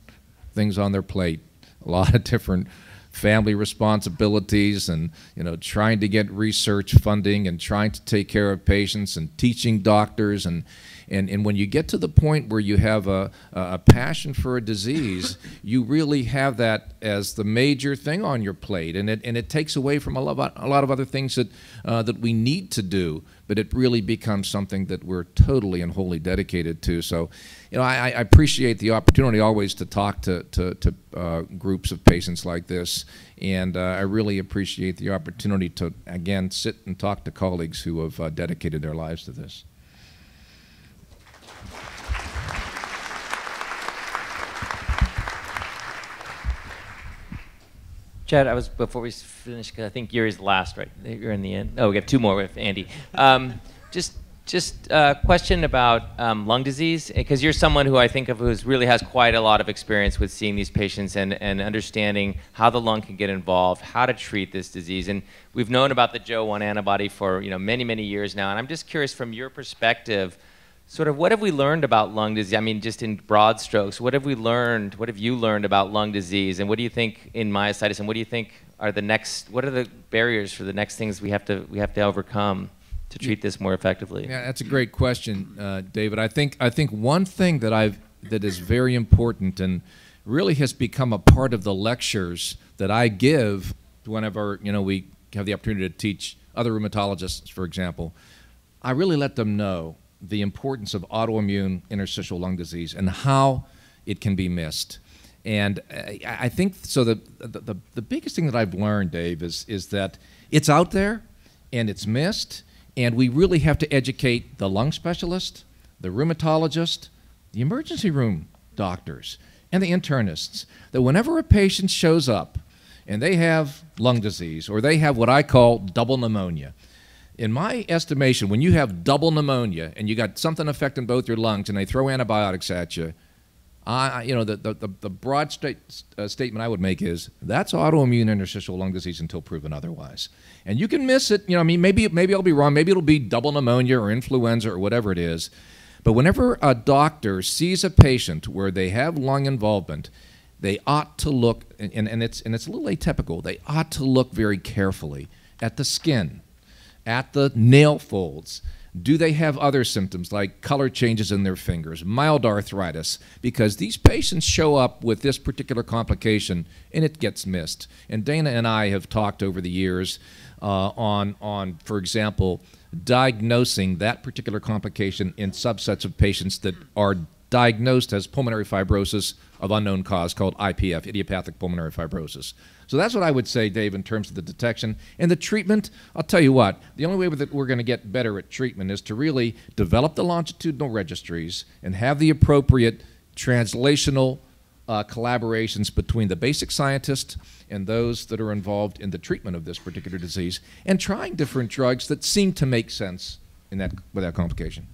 things on their plate, a lot of different family responsibilities and you know trying to get research funding and trying to take care of patients and teaching doctors and and, and when you get to the point where you have a, a passion for a disease, <laughs> you really have that as the major thing on your plate. And it, and it takes away from a lot, a lot of other things that, uh, that we need to do, but it really becomes something that we're totally and wholly dedicated to. So, you know, I, I appreciate the opportunity always to talk to, to, to uh, groups of patients like this. And uh, I really appreciate the opportunity to, again, sit and talk to colleagues who have uh, dedicated their lives to this. Chad, I was before we finish because I think Yuri's last, right? You're in the end. Oh, we have two more with Andy. Um, just just a question about um, lung disease because you're someone who I think of who really has quite a lot of experience with seeing these patients and, and understanding how the lung can get involved, how to treat this disease. And we've known about the Jo-1 antibody for you know many many years now. And I'm just curious from your perspective sort of what have we learned about lung disease? I mean, just in broad strokes, what have we learned? What have you learned about lung disease? And what do you think in myositis? And what do you think are the next? What are the barriers for the next things we have to we have to overcome to treat this more effectively? Yeah, that's a great question, uh, David. I think I think one thing that I've that is very important and really has become a part of the lectures that I give whenever you know we have the opportunity to teach other rheumatologists, for example. I really let them know the importance of autoimmune interstitial lung disease and how it can be missed. And I think so. The, the, the biggest thing that I've learned, Dave, is, is that it's out there and it's missed, and we really have to educate the lung specialist, the rheumatologist, the emergency room doctors, and the internists that whenever a patient shows up and they have lung disease or they have what I call double pneumonia, in my estimation, when you have double pneumonia and you got something affecting both your lungs and they throw antibiotics at you, I, you know, the, the, the broad state, uh, statement I would make is that's autoimmune interstitial lung disease until proven otherwise. And you can miss it. You know, I mean, maybe, maybe I'll be wrong. Maybe it'll be double pneumonia or influenza or whatever it is. But whenever a doctor sees a patient where they have lung involvement, they ought to look, and, and, it's, and it's a little atypical, they ought to look very carefully at the skin at the nail folds. Do they have other symptoms like color changes in their fingers, mild arthritis? Because these patients show up with this particular complication and it gets missed. And Dana and I have talked over the years uh, on, on, for example, diagnosing that particular complication in subsets of patients that are diagnosed as pulmonary fibrosis of unknown cause called IPF, idiopathic pulmonary fibrosis. So that's what I would say, Dave, in terms of the detection. And the treatment, I'll tell you what, the only way that we're going to get better at treatment is to really develop the longitudinal registries and have the appropriate translational uh, collaborations between the basic scientists and those that are involved in the treatment of this particular disease and trying different drugs that seem to make sense in that, without complication.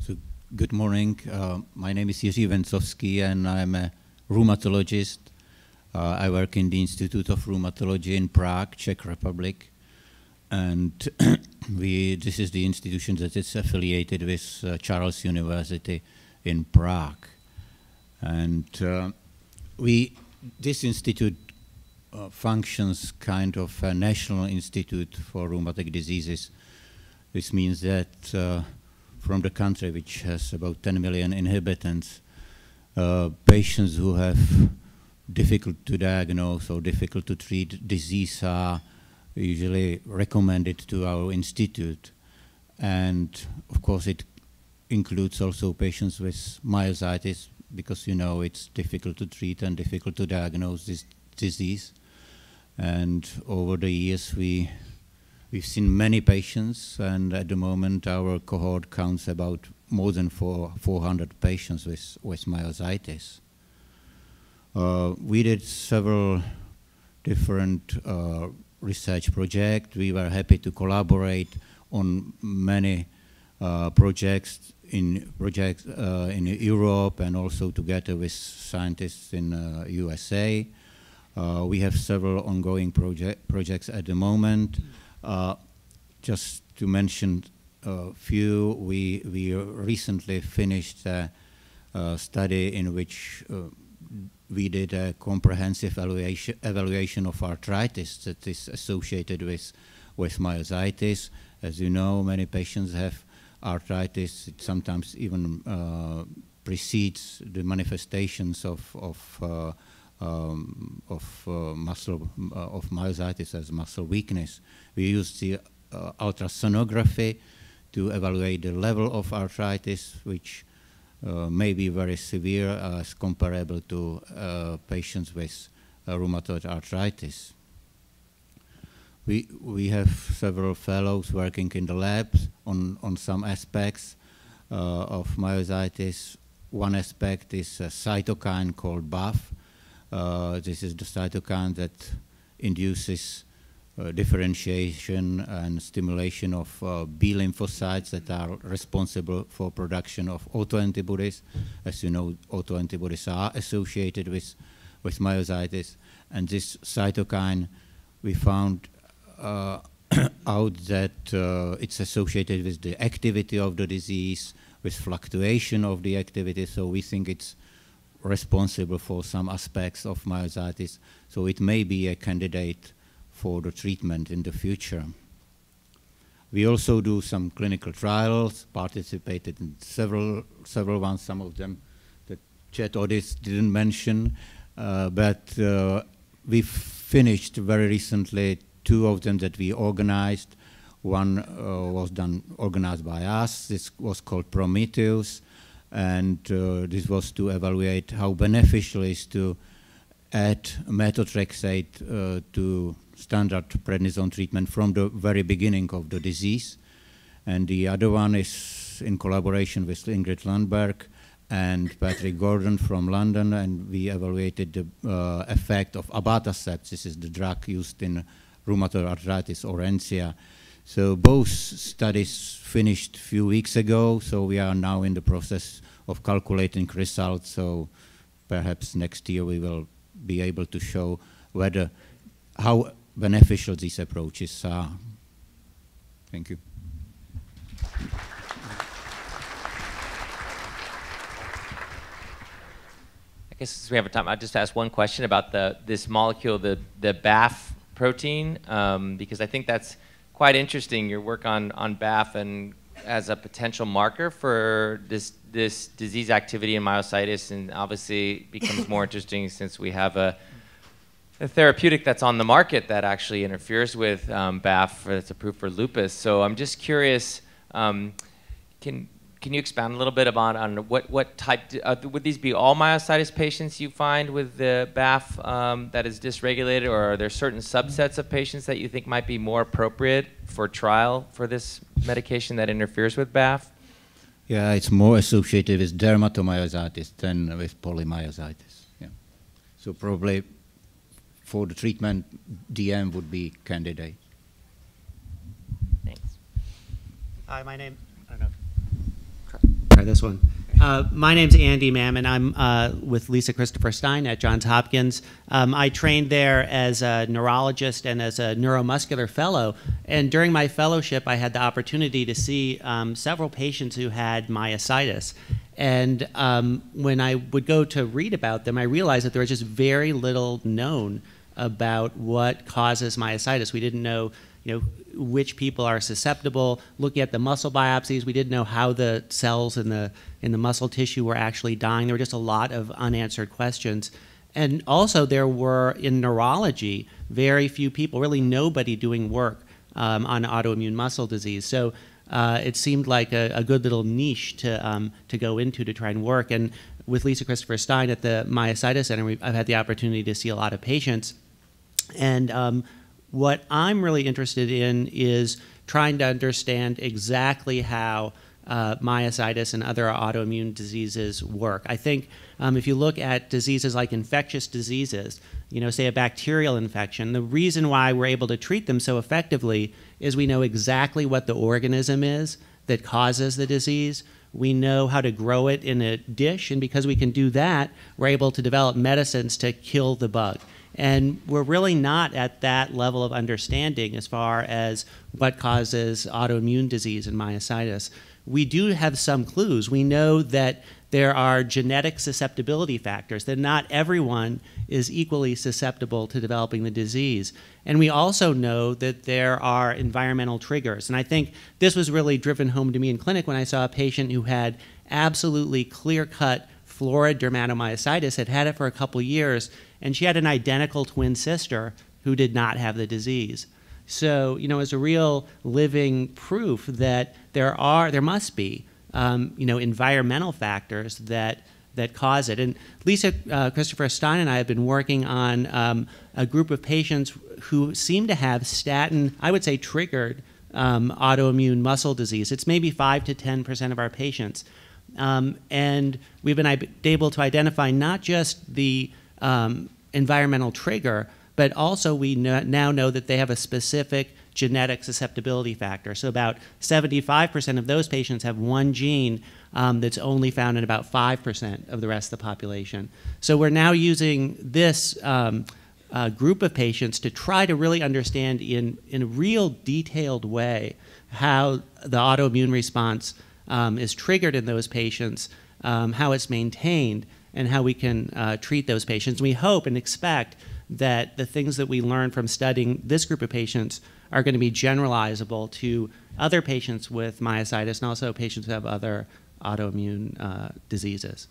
So, good morning. Uh, my name is Jiří Vencovský, and I'm a rheumatologist. Uh, I work in the Institute of Rheumatology in Prague, Czech Republic. And <clears throat> we, this is the institution that is affiliated with uh, Charles University in Prague. And uh, we, this institute uh, functions kind of a national institute for rheumatic diseases. This means that uh, from the country, which has about 10 million inhabitants, uh, patients who have difficult to diagnose or difficult to treat disease are usually recommended to our institute. And of course, it includes also patients with myositis because you know it's difficult to treat and difficult to diagnose this disease. And over the years, we we've seen many patients, and at the moment, our cohort counts about more than four, 400 patients with, with myositis. Uh, we did several different uh, research projects. We were happy to collaborate on many uh, projects in projects uh, in Europe and also together with scientists in USA. Uh, we have several ongoing project projects at the moment. Uh, just to mention a few, we, we recently finished a, a study in which uh, we did a comprehensive evaluation, evaluation of arthritis that is associated with, with myositis. As you know, many patients have arthritis. It sometimes even uh, precedes the manifestations of, of, uh, um, of uh, muscle, uh, of myositis as muscle weakness. We use the uh, ultrasonography to evaluate the level of arthritis, which uh, may be very severe as comparable to uh, patients with uh, rheumatoid arthritis. We, we have several fellows working in the labs on, on some aspects of myositis. One aspect is a cytokine called BAFF. This is the cytokine that induces uh, differentiation and stimulation of uh, B lymphocytes that are responsible for production of autoantibodies. As you know, autoantibodies are associated with, with myositis. And this cytokine, we found uh, <coughs> out that uh, it's associated with the activity of the disease, with fluctuation of the activity. So we think it's responsible for some aspects of myositis. So it may be a candidate for the treatment in the future. We also do some clinical trials, participated in several, several ones, some of them that Chet Oddis didn't mention, uh, but uh, we finished very recently two of them that we organized. One uh, was done organized by us. This was called Prometheus, and uh, this was to evaluate how beneficial is to add methotrexate uh, to standard prednisone treatment from the very beginning of the disease. And the other one is in collaboration with Ingrid Lundberg and Patrick Gordon from London, and we evaluated the uh, effect of abatacept. This is the drug used in rheumatoid arthritis or Orencia. So both studies finished a few weeks ago, so we are now in the process of calculating results, so perhaps next year we will be able to show whether how beneficial these approaches are. Thank you. I guess since we have a time, I'll just ask one question about the this molecule, the the BAFF protein, um, because I think that's quite interesting. Your work on on BAFF and as a potential marker for this this disease activity in myositis, and obviously <laughs> becomes more interesting since we have a a therapeutic that's on the market that actually interferes with um, BAFF that's approved for lupus. So I'm just curious, um, can can you expand a little bit about on what what type uh, would these be all myositis patients you find with the BAFF um, that is dysregulated, or are there certain subsets of patients that you think might be more appropriate for trial for this medication that interferes with BAFF? Yeah, it's more associated with dermatomyositis than with polymyositis. Yeah, so probably for the treatment, DM would be candidate. Thanks. Hi, my name. I don't know. Try this one. Uh, my name's Andy Mammen. I'm uh, with Lisa Christopher Stone at Johns Hopkins. Um, I trained there as a neurologist and as a neuromuscular fellow. And during my fellowship, I had the opportunity to see um, several patients who had myositis. And um, when I would go to read about them, I realized that there was just very little known about what causes myositis. We didn't know, you know, which people are susceptible. Looking at the muscle biopsies, we didn't know how the cells in the in the muscle tissue were actually dying. There were just a lot of unanswered questions. And also, there were in neurology very few people, really nobody doing work um, on autoimmune muscle disease. So uh, it seemed like a, a, good little niche to, um, to go into to try and work. And with Lisa Christopher Stone at the Myositis Center, I've had the opportunity to see a lot of patients. And um, what I'm really interested in is trying to understand exactly how uh, myositis and other autoimmune diseases work. I think um, if you look at diseases like infectious diseases, you know, say a bacterial infection, the reason why we're able to treat them so effectively is we know exactly what the organism is that causes the disease. We know how to grow it in a dish, and because we can do that, we're able to develop medicines to kill the bug. And we're really not at that level of understanding as far as what causes autoimmune disease and myositis. We do have some clues. We know that there are genetic susceptibility factors, that not everyone is equally susceptible to developing the disease. And we also know that there are environmental triggers. And I think this was really driven home to me in clinic when I saw a patient who had absolutely clear cut florid dermatomyositis, had had it for a couple years, and she had an identical twin sister who did not have the disease. So, you know, as a real living proof that there are, there must be um, you know, environmental factors that that cause it. And Lisa uh, Christopher Stone and I have been working on um, a group of patients who seem to have statin, I would say, triggered um, autoimmune muscle disease. It's maybe five to ten percent of our patients, um, and we've been able to identify not just the um, environmental trigger, but also we now know that they have a specific genetic susceptibility factor. So about 75% of those patients have one gene um, that's only found in about 5% of the rest of the population. So we're now using this um, uh, group of patients to try to really understand in, in a real detailed way how the autoimmune response um, is triggered in those patients, um, how it's maintained, and how we can uh, treat those patients. We hope and expect that the things that we learn from studying this group of patients are going to be generalizable to other patients with myositis and also patients who have other autoimmune uh, diseases.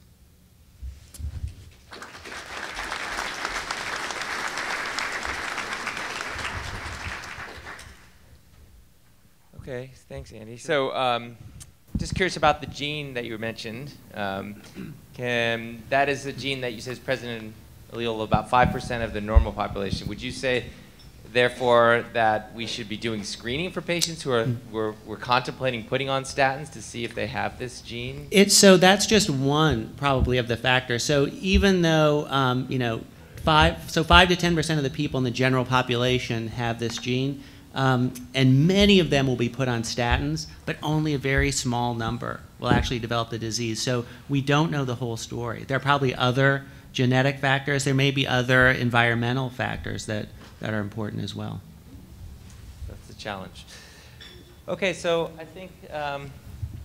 Okay, thanks, Andy. So, um, just curious about the gene that you mentioned. Um, can, that is a gene that you said is present in allele about 5% of the normal population. Would you say therefore that we should be doing screening for patients who are we're, we're contemplating putting on statins to see if they have this gene it's so that's just one probably of the factors so even though um, you know five so five to ten percent of the people in the general population have this gene um, and many of them will be put on statins but only a very small number will actually develop the disease so we don't know the whole story there are probably other genetic factors there may be other environmental factors that that are important as well. That's the challenge. Okay, so I think um,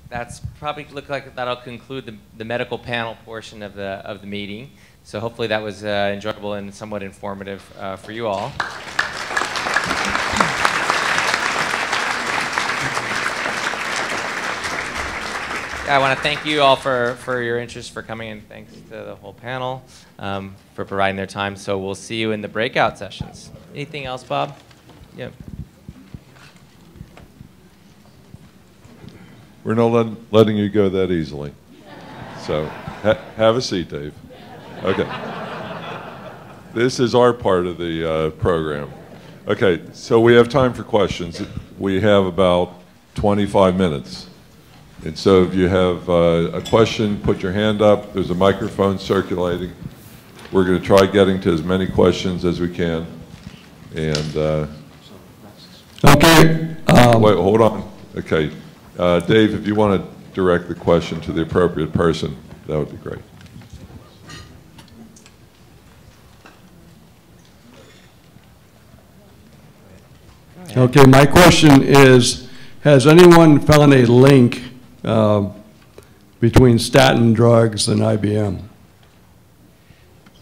that's probably look like that'll conclude the, the medical panel portion of the of the meeting. So hopefully that was uh, enjoyable and somewhat informative uh, for you all. I want to thank you all for, for your interest, for coming, and thanks to the whole panel um, for providing their time. So we'll see you in the breakout sessions. Anything else, Bob? Yep. We're not let, letting you go that easily. So ha have a seat, Dave. Okay. This is our part of the uh, program. Okay, so we have time for questions. We have about 25 minutes. And so if you have uh, a question, put your hand up. There's a microphone circulating. We're going to try getting to as many questions as we can. And uh, okay. Um, wait, hold on. Okay, uh, Dave, if you want to direct the question to the appropriate person, that would be great. Okay, my question is, has anyone found a link uh, between statin drugs and IBM.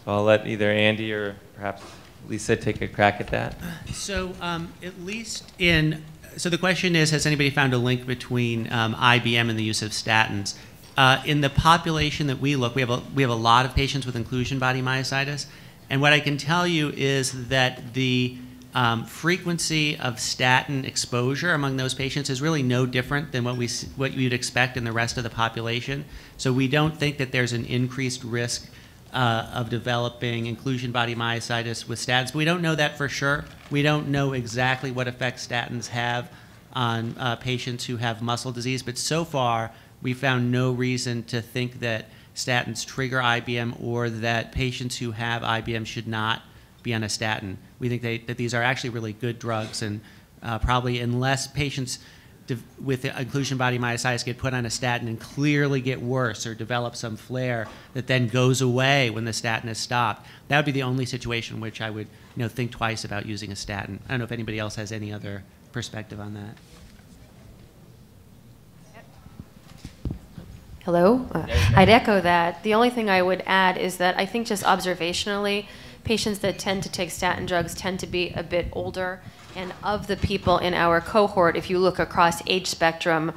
So I'll let either Andy or perhaps Lisa take a crack at that? So um, at least in, so the question is, has anybody found a link between um, IBM and the use of statins? Uh, in the population that we look, we have, a, we have a lot of patients with inclusion body myositis. And what I can tell you is that the um, frequency of statin exposure among those patients is really no different than what we what you'd expect in the rest of the population. So we don't think that there's an increased risk uh, of developing inclusion body myositis with statins. But we don't know that for sure. We don't know exactly what effects statins have on uh, patients who have muscle disease. But so far, we found no reason to think that statins trigger IBM or that patients who have IBM should not be on a statin. We think they, that these are actually really good drugs, and uh, probably unless patients with inclusion body myositis get put on a statin and clearly get worse or develop some flare that then goes away when the statin is stopped, that would be the only situation in which I would you know, think twice about using a statin. I don't know if anybody else has any other perspective on that. Hello? Uh, I'd echo that. The only thing I would add is that I think just observationally, patients that tend to take statin drugs tend to be a bit older. And of the people in our cohort, if you look across age spectrum,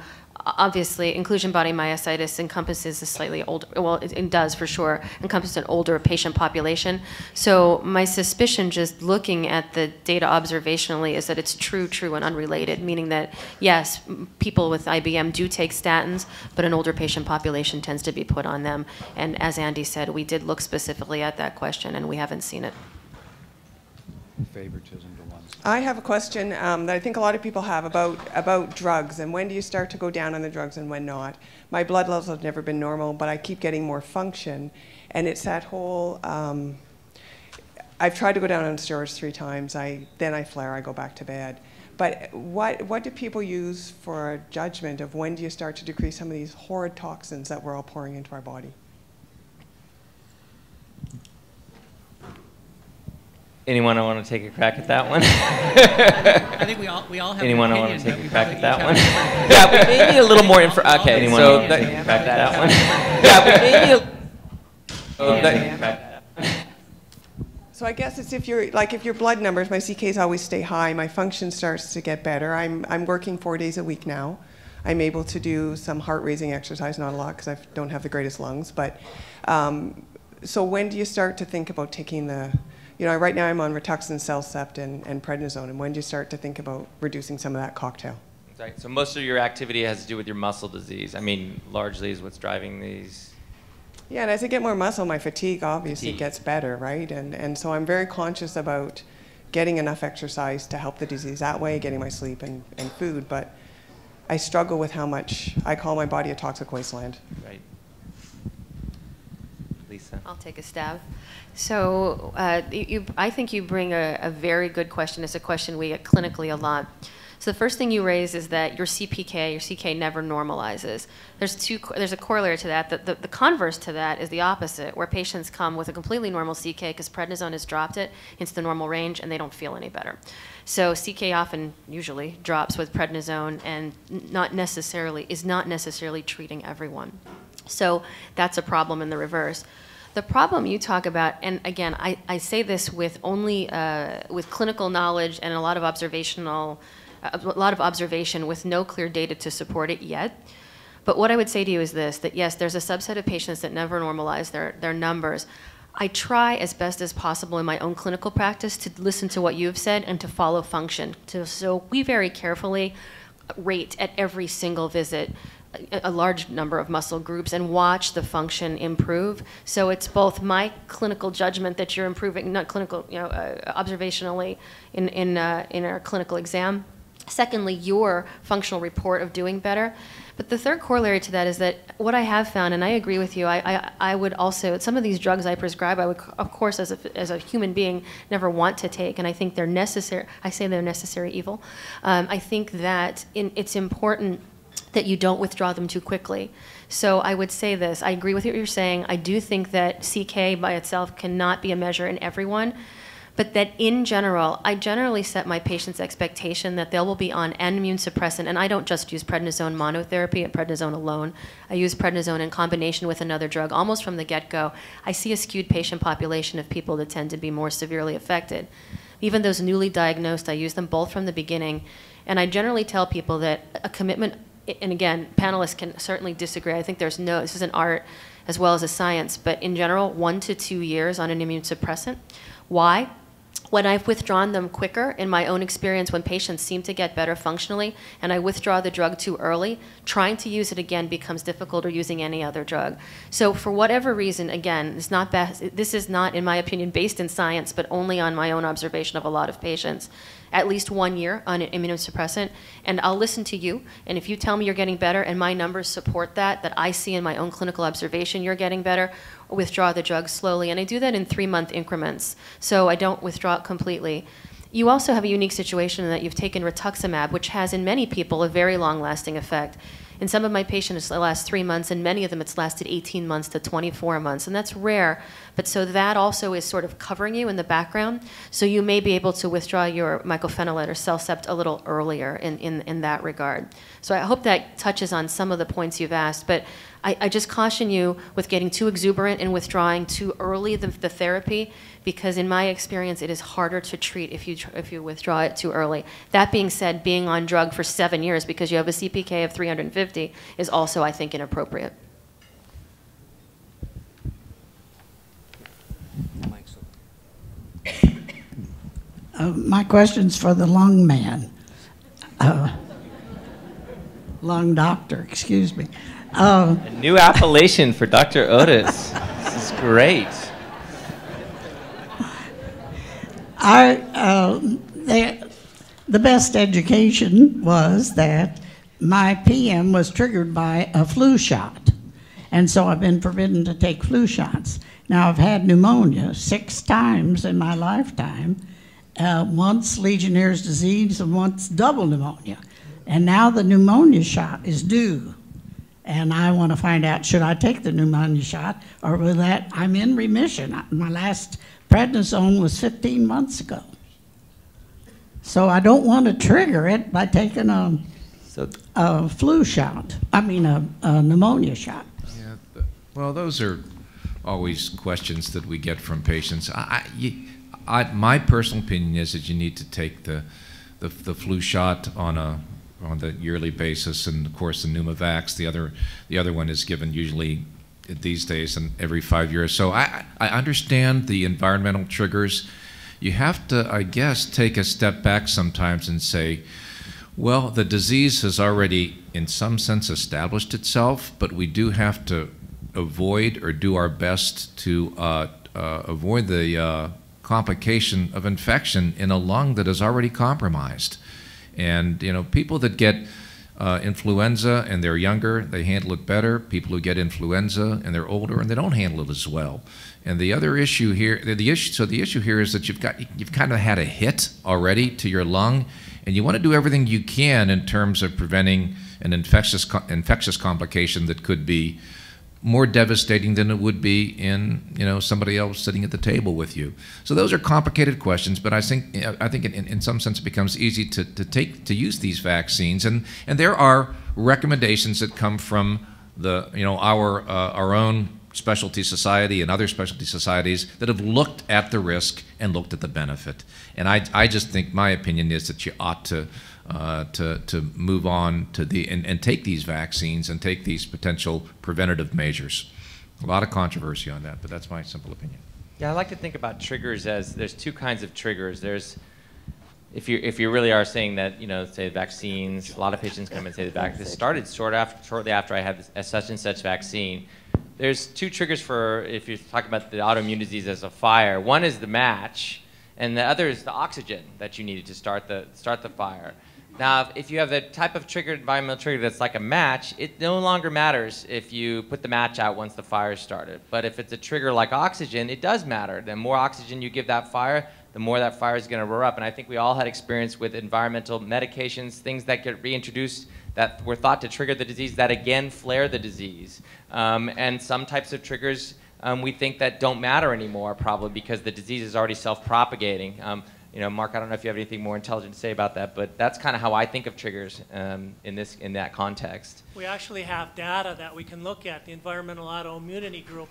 obviously inclusion body myositis encompasses a slightly older well it, it, does for sure encompass an older patient population. So my suspicion just looking at the data observationally is that it's true true and unrelated meaning that yes people with IBM do take statins but an older patient population tends to be put on them. And as Andy said we did look specifically at that question and we haven't seen it. Favoritism I have a question um, that I think a lot of people have about, about drugs and when do you start to go down on the drugs and when not. My blood levels have never been normal, but I keep getting more function. And it's that whole, um, I've tried to go down on steroids three times. I, then I flare, I go back to bed. But what, what do people use for a judgment of when do you start to decrease some of these horrid toxins that we're all pouring into our body? Anyone want to take a crack at that one? I think we all we all have. Anyone want to <laughs> take a crack at that one? yeah, but maybe a little more info. Okay, anyone so want to take a crack at that one? yeah, but maybe. So I guess it's if you're like if your blood numbers, my CKs always stay high, my function starts to get better. I'm I'm working four days a week now. I'm able to do some heart raising exercise, not a lot because I don't have the greatest lungs. But um, so when do you start to think about taking the you know, right now I'm on Rituxan, Cellcept, and, and prednisone. And when do you start to think about reducing some of that cocktail? Right. So most of your activity has to do with your muscle disease. I mean, largely is what's driving these. Yeah, and as I get more muscle, my fatigue obviously fatigue. gets better, right? And and so I'm very conscious about getting enough exercise to help the disease that way, getting my sleep and, and food. But I struggle with how much I call my body a toxic wasteland. Right. Lisa. I'll take a stab. So uh, you, I think you bring a, a, very good question. It's a question we get clinically a lot. So the first thing you raise is that your CPK, your CK never normalizes. There's two. There's a corollary to that. The, the, the converse to that is the opposite, where patients come with a completely normal CK because prednisone has dropped it into the normal range and they don't feel any better. So CK often, usually, drops with prednisone and not necessarily is not necessarily treating everyone. So that's a problem in the reverse. The problem you talk about, and again, I, I say this with only uh, with clinical knowledge and a lot of observational, uh, a lot of observation with no clear data to support it yet. But what I would say to you is this: that yes, there's a subset of patients that never normalize their their numbers. I try as best as possible in my own clinical practice to listen to what you've said and to follow function. To, so we very carefully rate at every single visit a large number of muscle groups and watch the function improve. So it's both my clinical judgment that you're improving, not clinical, you know, uh, observationally in, in, uh, in our clinical exam. Secondly, your functional report of doing better. But the third corollary to that is that what I have found, and I agree with you, I, I, I would also, some of these drugs I prescribe, I would, of course, as a, as a human being, never want to take, and I think they're necessary, I say they're necessary evil. Um, I think that in, it's important that you don't withdraw them too quickly. So I would say this I agree with what you're saying. I do think that CK by itself cannot be a measure in everyone. but that in general, I generally set my patients' expectation that they will be on an immune suppressant, and I don't just use prednisone monotherapy and prednisone alone. I use prednisone in combination with another drug almost from the get-go. I see a skewed patient population of people that tend to be more severely affected. Even those newly diagnosed, I use them both from the beginning. And I generally tell people that a commitment, and again, panelists can certainly disagree. I think there's no, this is an art as well as a science, but in general, one to two years on an immune suppressant. Why? when I've withdrawn them quicker, in my own experience, when patients seem to get better functionally, and I withdraw the drug too early, trying to use it again becomes difficult or using any other drug. So for whatever reason, again, it's not this is not, in my opinion, based in science, but only on my own observation of a lot of patients at least one year on an immunosuppressant, and I'll listen to you. And if you tell me you're getting better and my numbers support that, that I see in my own clinical observation you're getting better, withdraw the drug slowly. And I do that in three month increments, so I don't withdraw it completely. You also have a unique situation in that you've taken rituximab, which has in many people a very long lasting effect. In some of my patients, it lasts three months, and many of them, it's lasted 18 months to 24 months, and that's rare. But so that also is sort of covering you in the background, so you may be able to withdraw your mycophenolate or CellCept a little earlier in, in, in that regard. So I hope that touches on some of the points you've asked, but I, I just caution you with getting too exuberant and withdrawing too early the, the therapy because in my experience, it is harder to treat if you, if you withdraw it too early. That being said, being on drug for seven years because you have a CPK of 350 is also, I think, inappropriate. Uh, my question's for the lung man. Uh, lung doctor, excuse me. Uh, a new appellation for Dr. Oddis. this is great. I, uh, the, the best education was that my PM was triggered by a flu shot. And so I've been forbidden to take flu shots. Now, I've had pneumonia six times in my lifetime uh, once Legionnaire's disease and once double pneumonia. And now the pneumonia shot is due. And I want to find out should I take the pneumonia shot or will that, I'm in remission. My last prednisone was 15 months ago. So I don't want to trigger it by taking a, so, a flu shot. I mean, a, a pneumonia shot. Yeah, the, well, those are always questions that we get from patients. I, I, my personal opinion is that you need to take the, the, the flu shot on a on the yearly basis, and of course the Pneumovax. The other the other one is given usually these days and every five years. So I, I understand the environmental triggers. You have to, I guess, take a step back sometimes and say, well, the disease has already, in some sense, established itself, but we do have to avoid or do our best to uh, uh, avoid the uh, complication of infection in a lung that is already compromised. And you know, people that get uh, influenza and they're younger, they handle it better. People who get influenza and they're older and they don't handle it as well. And the other issue here, the issue, so the issue here is that you've got, you've kind of had a hit already to your lung, and you want to do everything you can in terms of preventing an infectious, infectious complication that could be more devastating than it would be in you know somebody else sitting at the table with you. So those are complicated questions, but I think I think in, in some sense it becomes easy to, to take to use these vaccines, and and there are recommendations that come from the you know our uh, our own specialty society and other specialty societies that have looked at the risk and looked at the benefit. And I I just think my opinion is that you ought to uh, to, to move on to the and, and take these vaccines and take these potential preventative measures. A lot of controversy on that, but that's my simple opinion. Yeah, I like to think about triggers as there's two kinds of triggers. There's if you if you really are saying that you know say vaccines, a lot of patients come and say the vaccine this started short after, shortly after I had such and such vaccine. There's two triggers for if you're talking about the autoimmune disease as a fire. One is the match, and the other is the oxygen that you needed to start the start the fire. Now, if you have the type of trigger, environmental trigger that's like a match, it no longer matters if you put the match out once the fire started. But if it's a trigger like oxygen, it does matter. The more oxygen you give that fire, the more that fire is going to roar up. And I think we all had experience with environmental medications, things that get reintroduced that were thought to trigger the disease that again flare the disease. Um, and some types of triggers um, we think that don't matter anymore, probably because the disease is already self-propagating. Um, you know, Mark, I don't know if you have anything more intelligent to say about that, but that's kind of how I think of triggers um, in this in that context. We actually have data that we can look at. The Environmental Autoimmunity Group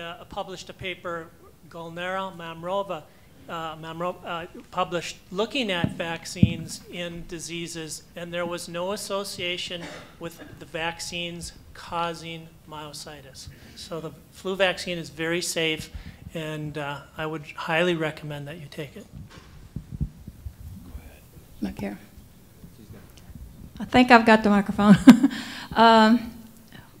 uh, published a paper, Gulnara Mamyrova, uh, uh, published looking at vaccines in diseases, and there was no association with the vaccines causing myositis. So the flu vaccine is very safe, and uh, I would highly recommend that you take it. Back here. I think I've got the microphone. <laughs> um,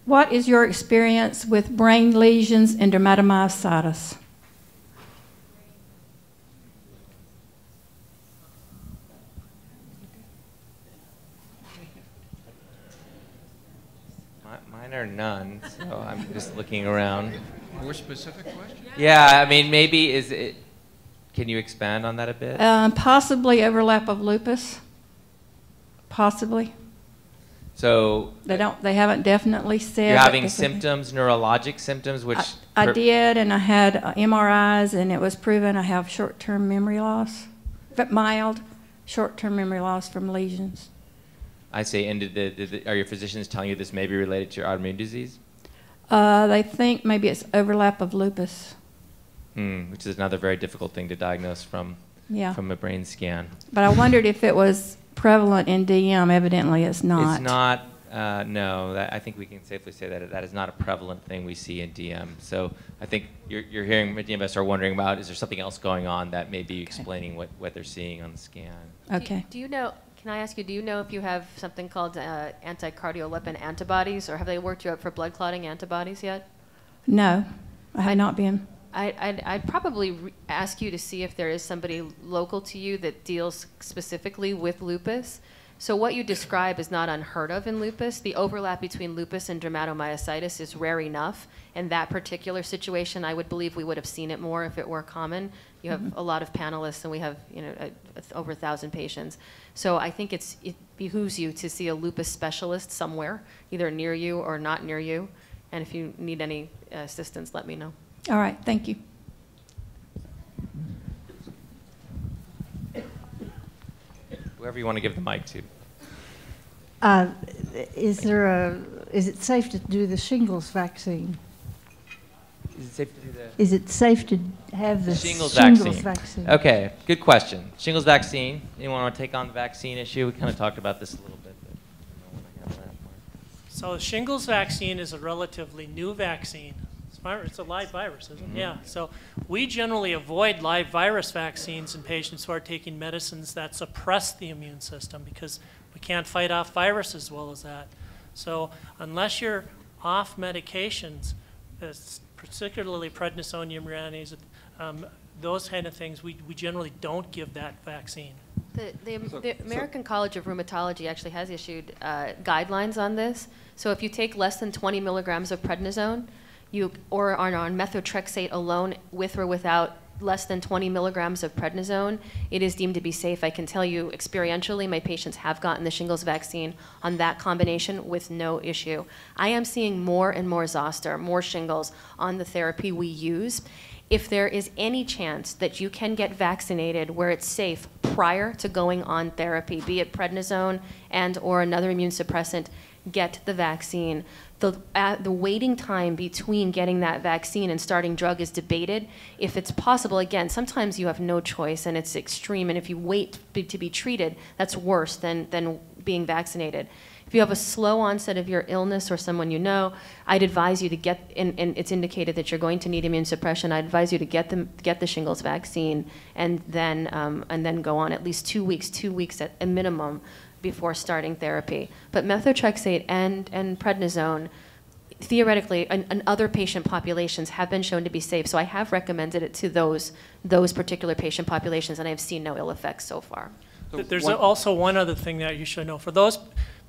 what is your experience with brain lesions and dermatomyositis? Mine are none, so I'm just looking around. More specific question? Yeah, I mean, maybe is it. Can you expand on that a bit? Um, possibly overlap of lupus. Possibly. So they don't. They haven't definitely said. You're having symptoms, neurologic symptoms, which I, I did, and I had uh, MRIs, and it was proven I have short-term memory loss, but mild short-term memory loss from lesions. I see. And did the, did the, are your physicians telling you this may be related to your autoimmune disease? Uh, they think maybe it's overlap of lupus. Hmm, which is another very difficult thing to diagnose from yeah. from a brain scan. But I wondered if it was prevalent in DM. Evidently, it's not. It's not. Uh, no, that, I think we can safely say that that is not a prevalent thing we see in DM. So I think you're, you're hearing many of us are wondering about is there something else going on that may be okay. explaining what, what they're seeing on the scan. Okay. Do, do you know? Can I ask you, do you know if you have something called uh, anticardiolipin antibodies, or have they worked you up for blood clotting antibodies yet? No, I have not been. I, I'd, I'd, probably ask you to see if there is somebody local to you that deals specifically with lupus. So what you describe is not unheard of in lupus. The overlap between lupus and dermatomyositis is rare enough. In that particular situation, I would believe we would have seen it more if it were common. You have mm-hmm. a lot of panelists, and we have you know a, a, over a thousand patients. So I think it's it behooves you to see a lupus specialist somewhere, either near you or not near you. And if you need any assistance, let me know. All right, thank you. Whoever you want to give the mic to. Uh, is there a? Is it safe to do the shingles vaccine? Is it safe to do the? Is it safe to have the shingles, shingles vaccine. vaccine? Okay, good question. Shingles vaccine. Anyone want to take on the vaccine issue? We kind of talked about this a little bit. So the shingles vaccine is a relatively new vaccine. It's a live virus, isn't it? Mm -hmm. Yeah. So we generally avoid live virus vaccines in patients who are taking medicines that suppress the immune system because we can't fight off virus as well as that. So unless you're off medications, particularly prednisone, imranese, um, those kind of things, we, we generally don't give that vaccine. The, the, so, the American so College of Rheumatology actually has issued uh, guidelines on this. So if you take less than 20 milligrams of prednisone, you or are on methotrexate alone with or without less than 20 milligrams of prednisone, it is deemed to be safe. I can tell you experientially, my patients have gotten the shingles vaccine on that combination with no issue. I am seeing more and more zoster, more shingles on the therapy we use. If there is any chance that you can get vaccinated where it's safe prior to going on therapy, be it prednisone and or another immune suppressant, get the vaccine the, uh, the waiting time between getting that vaccine and starting drug is debated. If it's possible, again, sometimes you have no choice and it's extreme, and if you wait to be treated, that's worse than, than being vaccinated. If you have a slow onset of your illness or someone you know, I'd advise you to get, and, and it's indicated that you're going to need immune suppression, I'd advise you to get, them, get the shingles vaccine and then, um, and then go on at least two weeks, two weeks at a minimum before starting therapy. But methotrexate and, and prednisone, theoretically, and other patient populations have been shown to be safe. So I have recommended it to those, those particular patient populations, and I have seen no ill effects so far. There's one, also one other thing that you should know. For those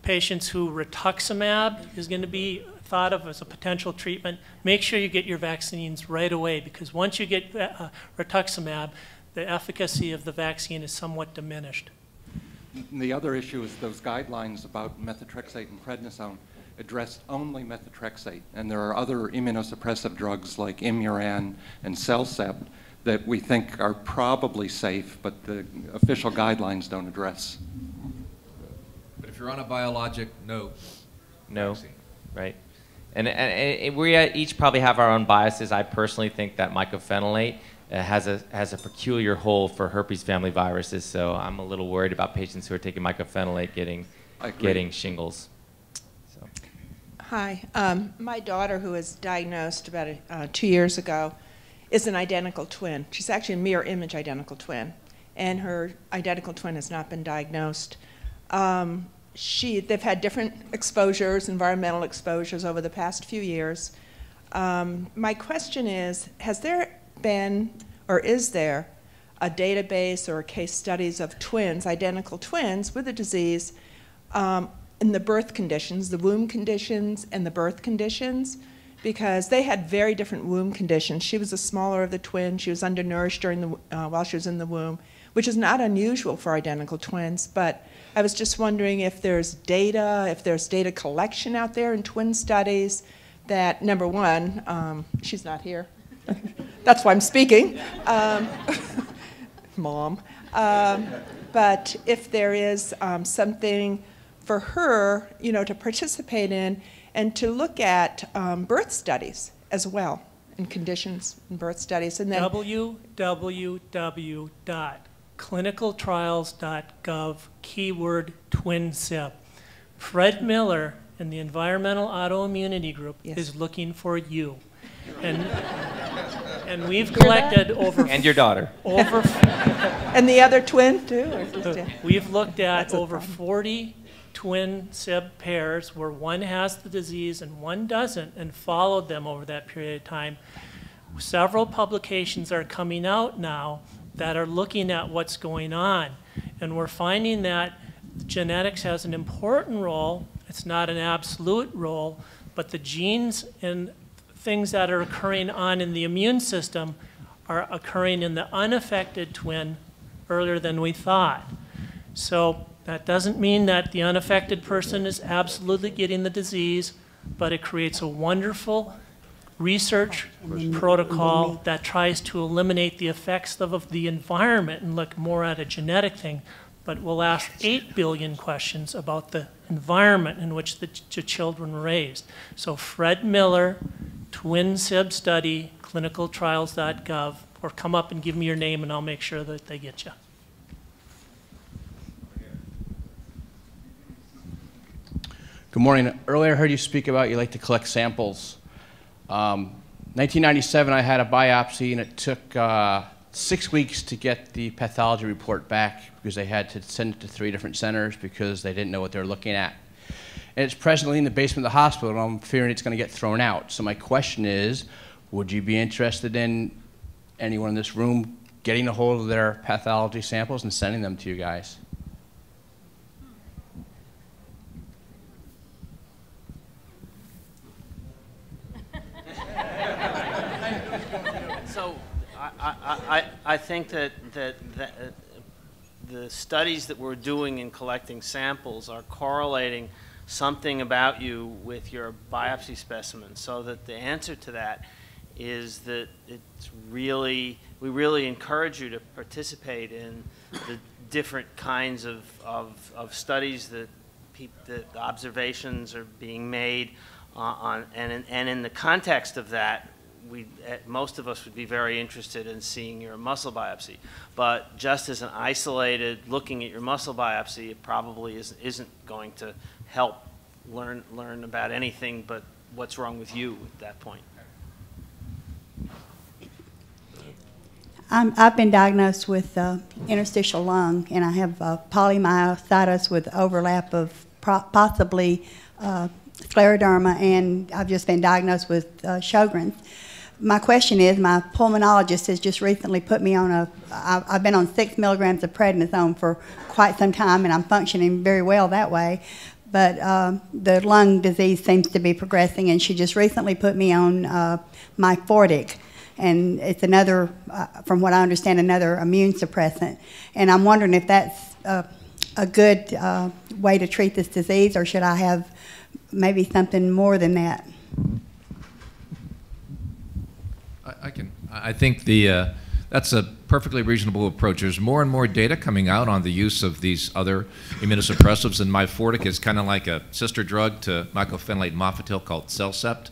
patients who rituximab is going to be thought of as a potential treatment, make sure you get your vaccines right away because once you get uh, rituximab, the efficacy of the vaccine is somewhat diminished. The other issue is those guidelines about methotrexate and prednisone. addressed only methotrexate. And there are other immunosuppressive drugs like Imuran and Cellcept that we think are probably safe, but the official guidelines don't address. But if you're on a biologic, no. No, right. And, and, and we each probably have our own biases. I personally think that mycophenolate has a has a peculiar hole for herpes family viruses. So I'm a little worried about patients who are taking mycophenolate getting getting shingles. So. Hi, um, my daughter, who was diagnosed about uh, two years ago, is an identical twin. She's actually a mirror image identical twin, and her identical twin has not been diagnosed. Um, she, they've had different exposures, environmental exposures over the past few years. Um, my question is, has there been, or is there, a database or case studies of twins, identical twins with a disease, um, in the birth conditions, the womb conditions and the birth conditions? Because they had very different womb conditions. She was the smaller of the twins. She was undernourished during the, uh, while she was in the womb, which is not unusual for identical twins. But I was just wondering if there's data, if there's data collection out there in twin studies that, number one, um, she's not here. <laughs> That's why I'm speaking. Um, <laughs> Mom. Um, but if there is um, something for her, you know, to participate in and to look at um, birth studies as well and conditions and birth studies. And then www.clinicaltrials.gov keyword twin SIB. Fred Miller in the Environmental Autoimmunity Group Yes. is looking for you. And, and we've collected over. And your daughter. <laughs> Over. <laughs> and the other twin too? Or just, yeah. We've looked at over problem. 40 twin SIB pairs where one has the disease and one doesn't and followed them over that period of time. Several publications are coming out now that are looking at what's going on. And we're finding that genetics has an important role. It's not an absolute role, but the genes and things that are occurring on in the immune system are occurring in the unaffected twin earlier than we thought. So that doesn't mean that the unaffected person is absolutely getting the disease, but it creates a wonderful research protocol that tries to eliminate the effects of, of the environment and look more at a genetic thing. But we'll ask 8 billion questions about the environment in which the, ch- the children were raised. So Fred Miller, Twin Study, clinicaltrials.gov, or come up and give me your name and I'll make sure that they get you. Good morning. Earlier I heard you speak about you like to collect samples. Um, 1997, I had a biopsy, and it took uh, six weeks to get the pathology report back because they had to send it to three different centers because they didn't know what they were looking at. And it's presently in the basement of the hospital, and I'm fearing it's going to get thrown out. So my question is, would you be interested in anyone in this room getting a hold of their pathology samples and sending them to you guys? So I, I, I, think that, that, that uh, the studies that we're doing in collecting samples are correlating something about you with your biopsy specimen so that the answer to that is that it's really, we really encourage you to participate in the different kinds of, of, of studies that, that observations are being made uh, on, and in, and in the context of that, we, eh, most of us would be very interested in seeing your muscle biopsy. But just as an isolated, looking at your muscle biopsy, it probably isn't, isn't going to help learn, learn about anything but what's wrong with you at that point. I'm, I've been diagnosed with uh, interstitial lung, and I have uh, polymyositis with overlap of possibly uh, scleroderma, and I've just been diagnosed with uh, Sjogren's. My question is, my pulmonologist has just recently put me on a. I- I've been on six milligrams of prednisone for quite some time, and I'm functioning very well that way. But um, the lung disease seems to be progressing, and she just recently put me on uh, Myfortic and it's another, uh, from what I understand, another immune suppressant. And I'm wondering if that's uh, a good uh, way to treat this disease, or should I have maybe something more than that? I, I can. I think the uh, that's a perfectly reasonable approach. There's more and more data coming out on the use of these other immunosuppressives, and Myfortic is kind of like a sister drug to mycophenolate mofetil called Cellcept.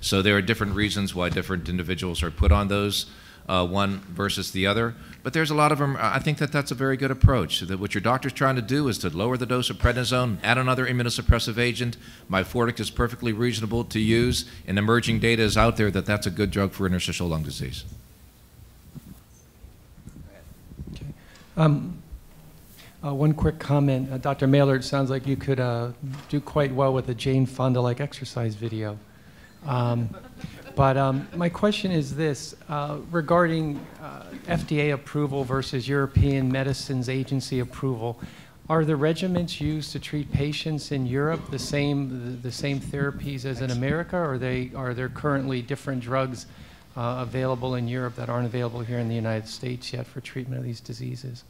So there are different reasons why different individuals are put on those, uh, one versus the other. But there's a lot of them. I think that that's a very good approach. That what your doctor's trying to do is to lower the dose of prednisone, add another immunosuppressive agent. Myfortic is perfectly reasonable to use, and emerging data is out there that that's a good drug for interstitial lung disease. Um, uh, one quick comment, uh, Dr. It sounds like you could uh, do quite well with a Jane Fonda-like exercise video. Um, but um, my question is this, uh, regarding uh, FDA approval versus European Medicines Agency approval, are the regimens used to treat patients in Europe the same, the, the same therapies as in America, or are, they, are there currently different drugs uh, available in Europe that aren't available here in the United States yet for treatment of these diseases?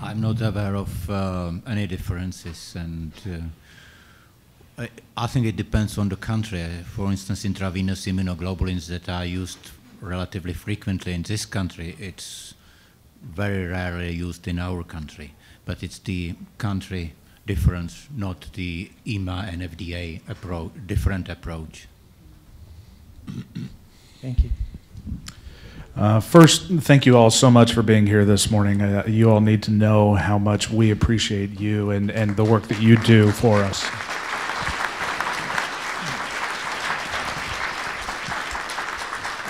I'm not aware of um, any differences, and uh, I, I, think it depends on the country. For instance, intravenous immunoglobulins that are used relatively frequently in this country, it's very rarely used in our country. But it's the country difference, not the EMA and FDA approach, different approach. Thank you. Uh, first, thank you all so much for being here this morning. Uh, you all need to know how much we appreciate you and, and the work that you do for us.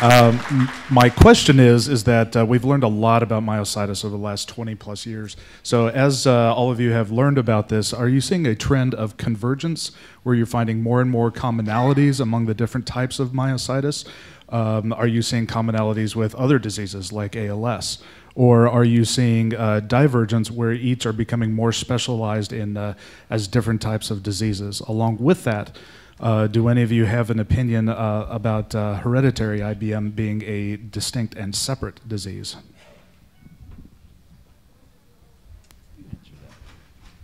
Um, my question is, is that uh, we've learned a lot about myositis over the last 20 plus years. So as uh, all of you have learned about this, are you seeing a trend of convergence where you're finding more and more commonalities among the different types of myositis? Um, are you seeing commonalities with other diseases like ALS? Or are you seeing uh, divergence where each are becoming more specialized in uh, as different types of diseases? Along with that, uh, do any of you have an opinion uh, about uh, hereditary IBM being a distinct and separate disease?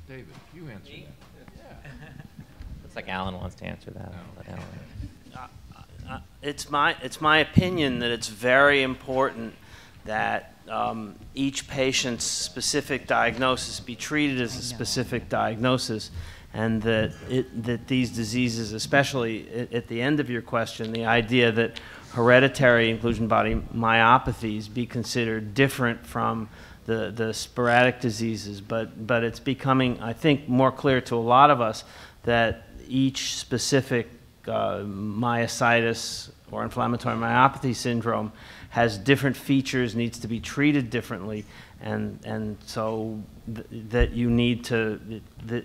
David, you answer that. Looks like Alan wants to answer that. Uh, it's my it's my opinion that it's very important that um, each patient's specific diagnosis be treated as a specific diagnosis, and that it, that these diseases, especially at, at the end of your question, the idea that hereditary inclusion body myopathies be considered different from the, the sporadic diseases, but, but it's becoming, I think, more clear to a lot of us that each specific uh, myositis or inflammatory myopathy syndrome has different features, needs to be treated differently, and and so th that you need to.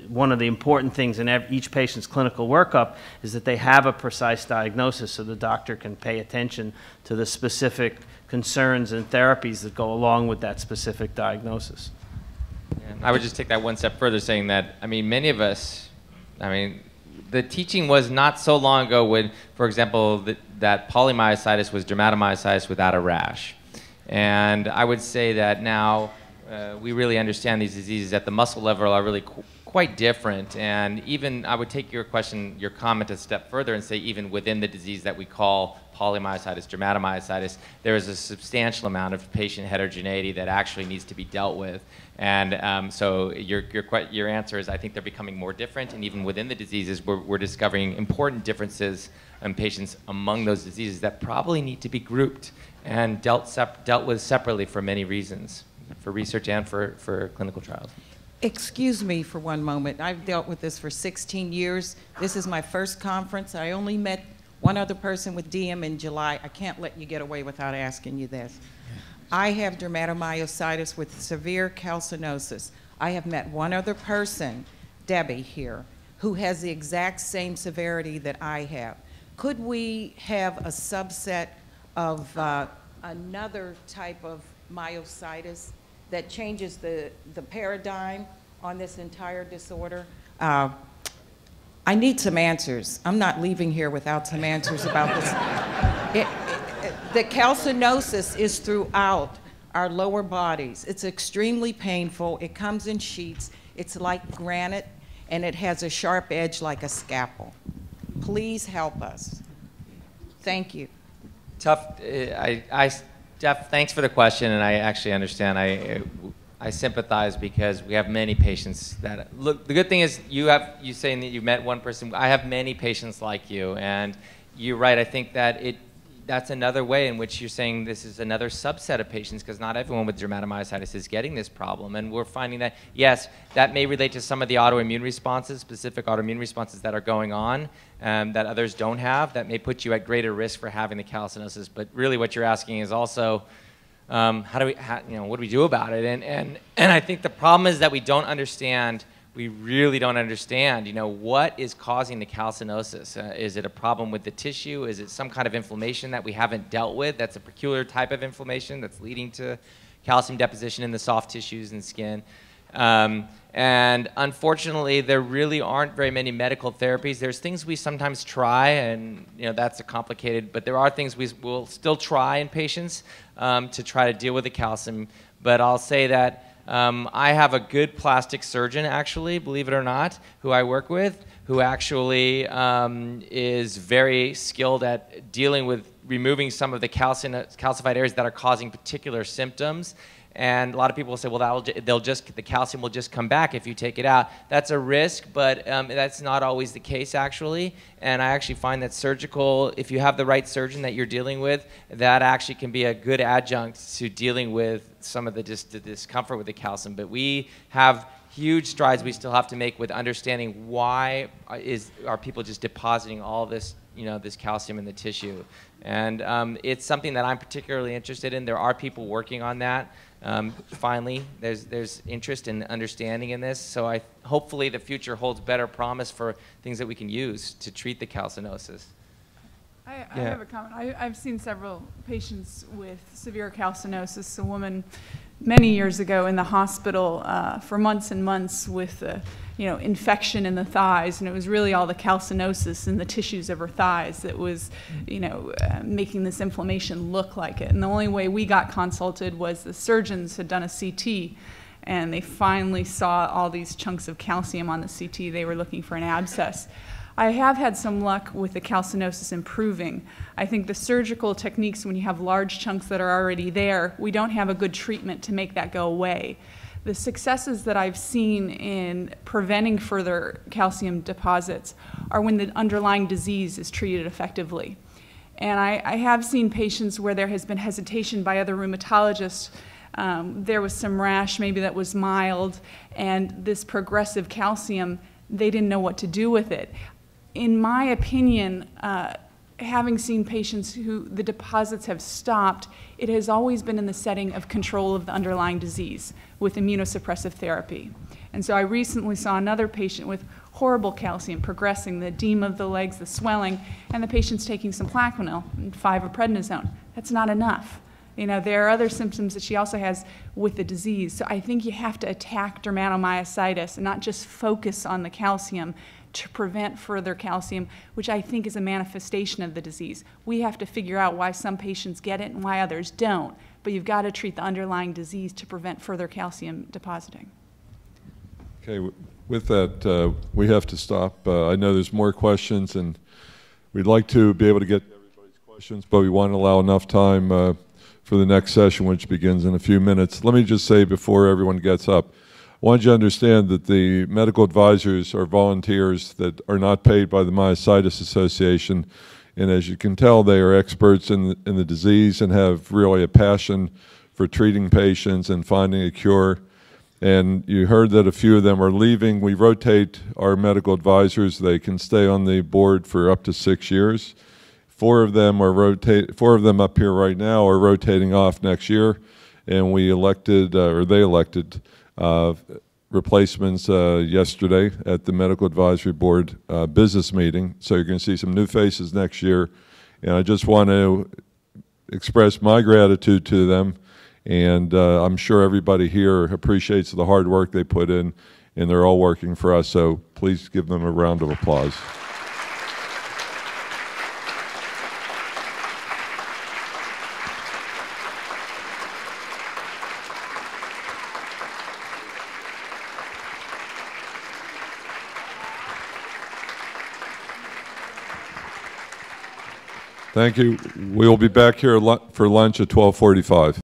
One of the important things in each patient's clinical workup is that they have a precise diagnosis, so the doctor can pay attention to the specific concerns and therapies that go along with that specific diagnosis. I would just take that one step further, saying that I mean many of us, I mean the teaching was not so long ago when, for example, the, that polymyositis was dermatomyositis without a rash. And I would say that now uh, we really understand these diseases at the muscle level are really qu quite different. And even I would take your question, your comment a step further and say even within the disease that we call polymyositis, dermatomyositis, there is a substantial amount of patient heterogeneity that actually needs to be dealt with. And um, so your, your, your answer is I think they're becoming more different, and even within the diseases, we're, we're discovering important differences in patients among those diseases that probably need to be grouped and dealt, dealt with separately for many reasons, for research and for, for clinical trials. Excuse me for one moment. I've dealt with this for 16 years. This is my first conference. I only met one other person with DM in July. I can't let you get away without asking you this. I have dermatomyositis with severe calcinosis. I have met one other person, Debbie here, who has the exact same severity that I have. Could we have a subset of uh, another type of myositis that changes the, the paradigm on this entire disorder? Uh, I need some answers. I'm not leaving here without some answers about this. <laughs> It, it, the calcinosis is throughout. our lower bodies. It's extremely painful. It comes in sheets. It's like granite, and it has a sharp edge like a scalpel. Please help us. Thank you. Tough. uh, I, I, Jeff, thanks for the question, and I actually understand. I, I sympathize because we have many patients that look. The good thing is you have you saying that you met one person. I have many patients like you, and you're right. I think that it that's another way in which you're saying this is another subset of patients because not everyone with dermatomyositis is getting this problem. And we're finding that, yes, that may relate to some of the autoimmune responses, specific autoimmune responses that are going on um, that others don't have. That may put you at greater risk for having the calcinosis. But really, what you're asking is also, um, how do we, how, you know, what do we do about it? And, and, and I think the problem is that we don't understand we really don't understand, you know, what is causing the calcinosis? Uh, is it a problem with the tissue? Is it some kind of inflammation that we haven't dealt with that's a peculiar type of inflammation that's leading to calcium deposition in the soft tissues and skin? Um, and unfortunately, there really aren't very many medical therapies. There's things we sometimes try, and you know that's a complicated. But there are things we will still try in patients um, to try to deal with the calcium. But I'll say that um, I have a good plastic surgeon, actually, believe it or not, who I work with, who actually um, is very skilled at dealing with removing some of the calcium, calcified areas that are causing particular symptoms. And a lot of people will say, well, they'll just, the calcium will just come back if you take it out. That's a risk, but um, that's not always the case, actually. And I actually find that surgical, if you have the right surgeon that you're dealing with, that actually can be a good adjunct to dealing with some of the, dis the discomfort with the calcium. But we have huge strides we still have to make with understanding why is, are people just depositing all this, you know, this calcium in the tissue. And um, it's something that I'm particularly interested in. There are people working on that. Um, finally, there's, there's interest and understanding in this. So I, hopefully the future holds better promise for things that we can use to treat the calcinosis. I, I yeah. have a comment. I, have seen several patients with severe calcinosis. A woman many years ago in the hospital uh, for months and months with uh, you know infection in the thighs, and it was really all the calcinosis in the tissues of her thighs that was you know uh, making this inflammation look like it. And the only way we got consulted was the surgeons had done a CT. And they finally saw all these chunks of calcium on the CT. They were looking for an abscess. I have had some luck with the calcinosis improving. I think the surgical techniques, when you have large chunks that are already there, we don't have a good treatment to make that go away. The successes that I've seen in preventing further calcium deposits are when the underlying disease is treated effectively. And I, I have seen patients where there has been hesitation by other rheumatologists um, there was some rash maybe that was mild, and this progressive calcium, they didn't know what to do with it in my opinion, uh, having seen patients who the deposits have stopped, it has always been in the setting of control of the underlying disease with immunosuppressive therapy. And so I recently saw another patient with horrible calcium progressing, the edema of the legs, the swelling, and the patient's taking some Plaquenil and five of prednisone. That's not enough. You know, there are other symptoms that she also has with the disease. So I think you have to attack dermatomyositis and not just focus on the calcium, to prevent further calcium, which I think is a manifestation of the disease. We have to figure out why some patients get it and why others don't, but you've got to treat the underlying disease to prevent further calcium depositing. Okay, with that, uh, we have to stop. Uh, I know there's more questions, and we'd like to be able to get everybody's questions, but we want to allow enough time uh, for the next session, which begins in a few minutes. Let me just say before everyone gets up, want you to understand that the medical advisors are volunteers that are not paid by the Myositis Association. And as you can tell, they are experts in the, in the disease and have really a passion for treating patients and finding a cure. And you heard that a few of them are leaving. We rotate our medical advisors. They can stay on the board for up to six years. Four of them are rotate. Four of them up here right now are rotating off next year, and we elected, uh, or they elected, replacements uh, yesterday at the Medical Advisory Board uh, business meeting. So you're going to see some new faces next year. And I just want to express my gratitude to them. And uh, I'm sure everybody here appreciates the hard work they put in, and they're all working for us. So please give them a round of applause. Thank you. We will be back here for lunch at 12:45.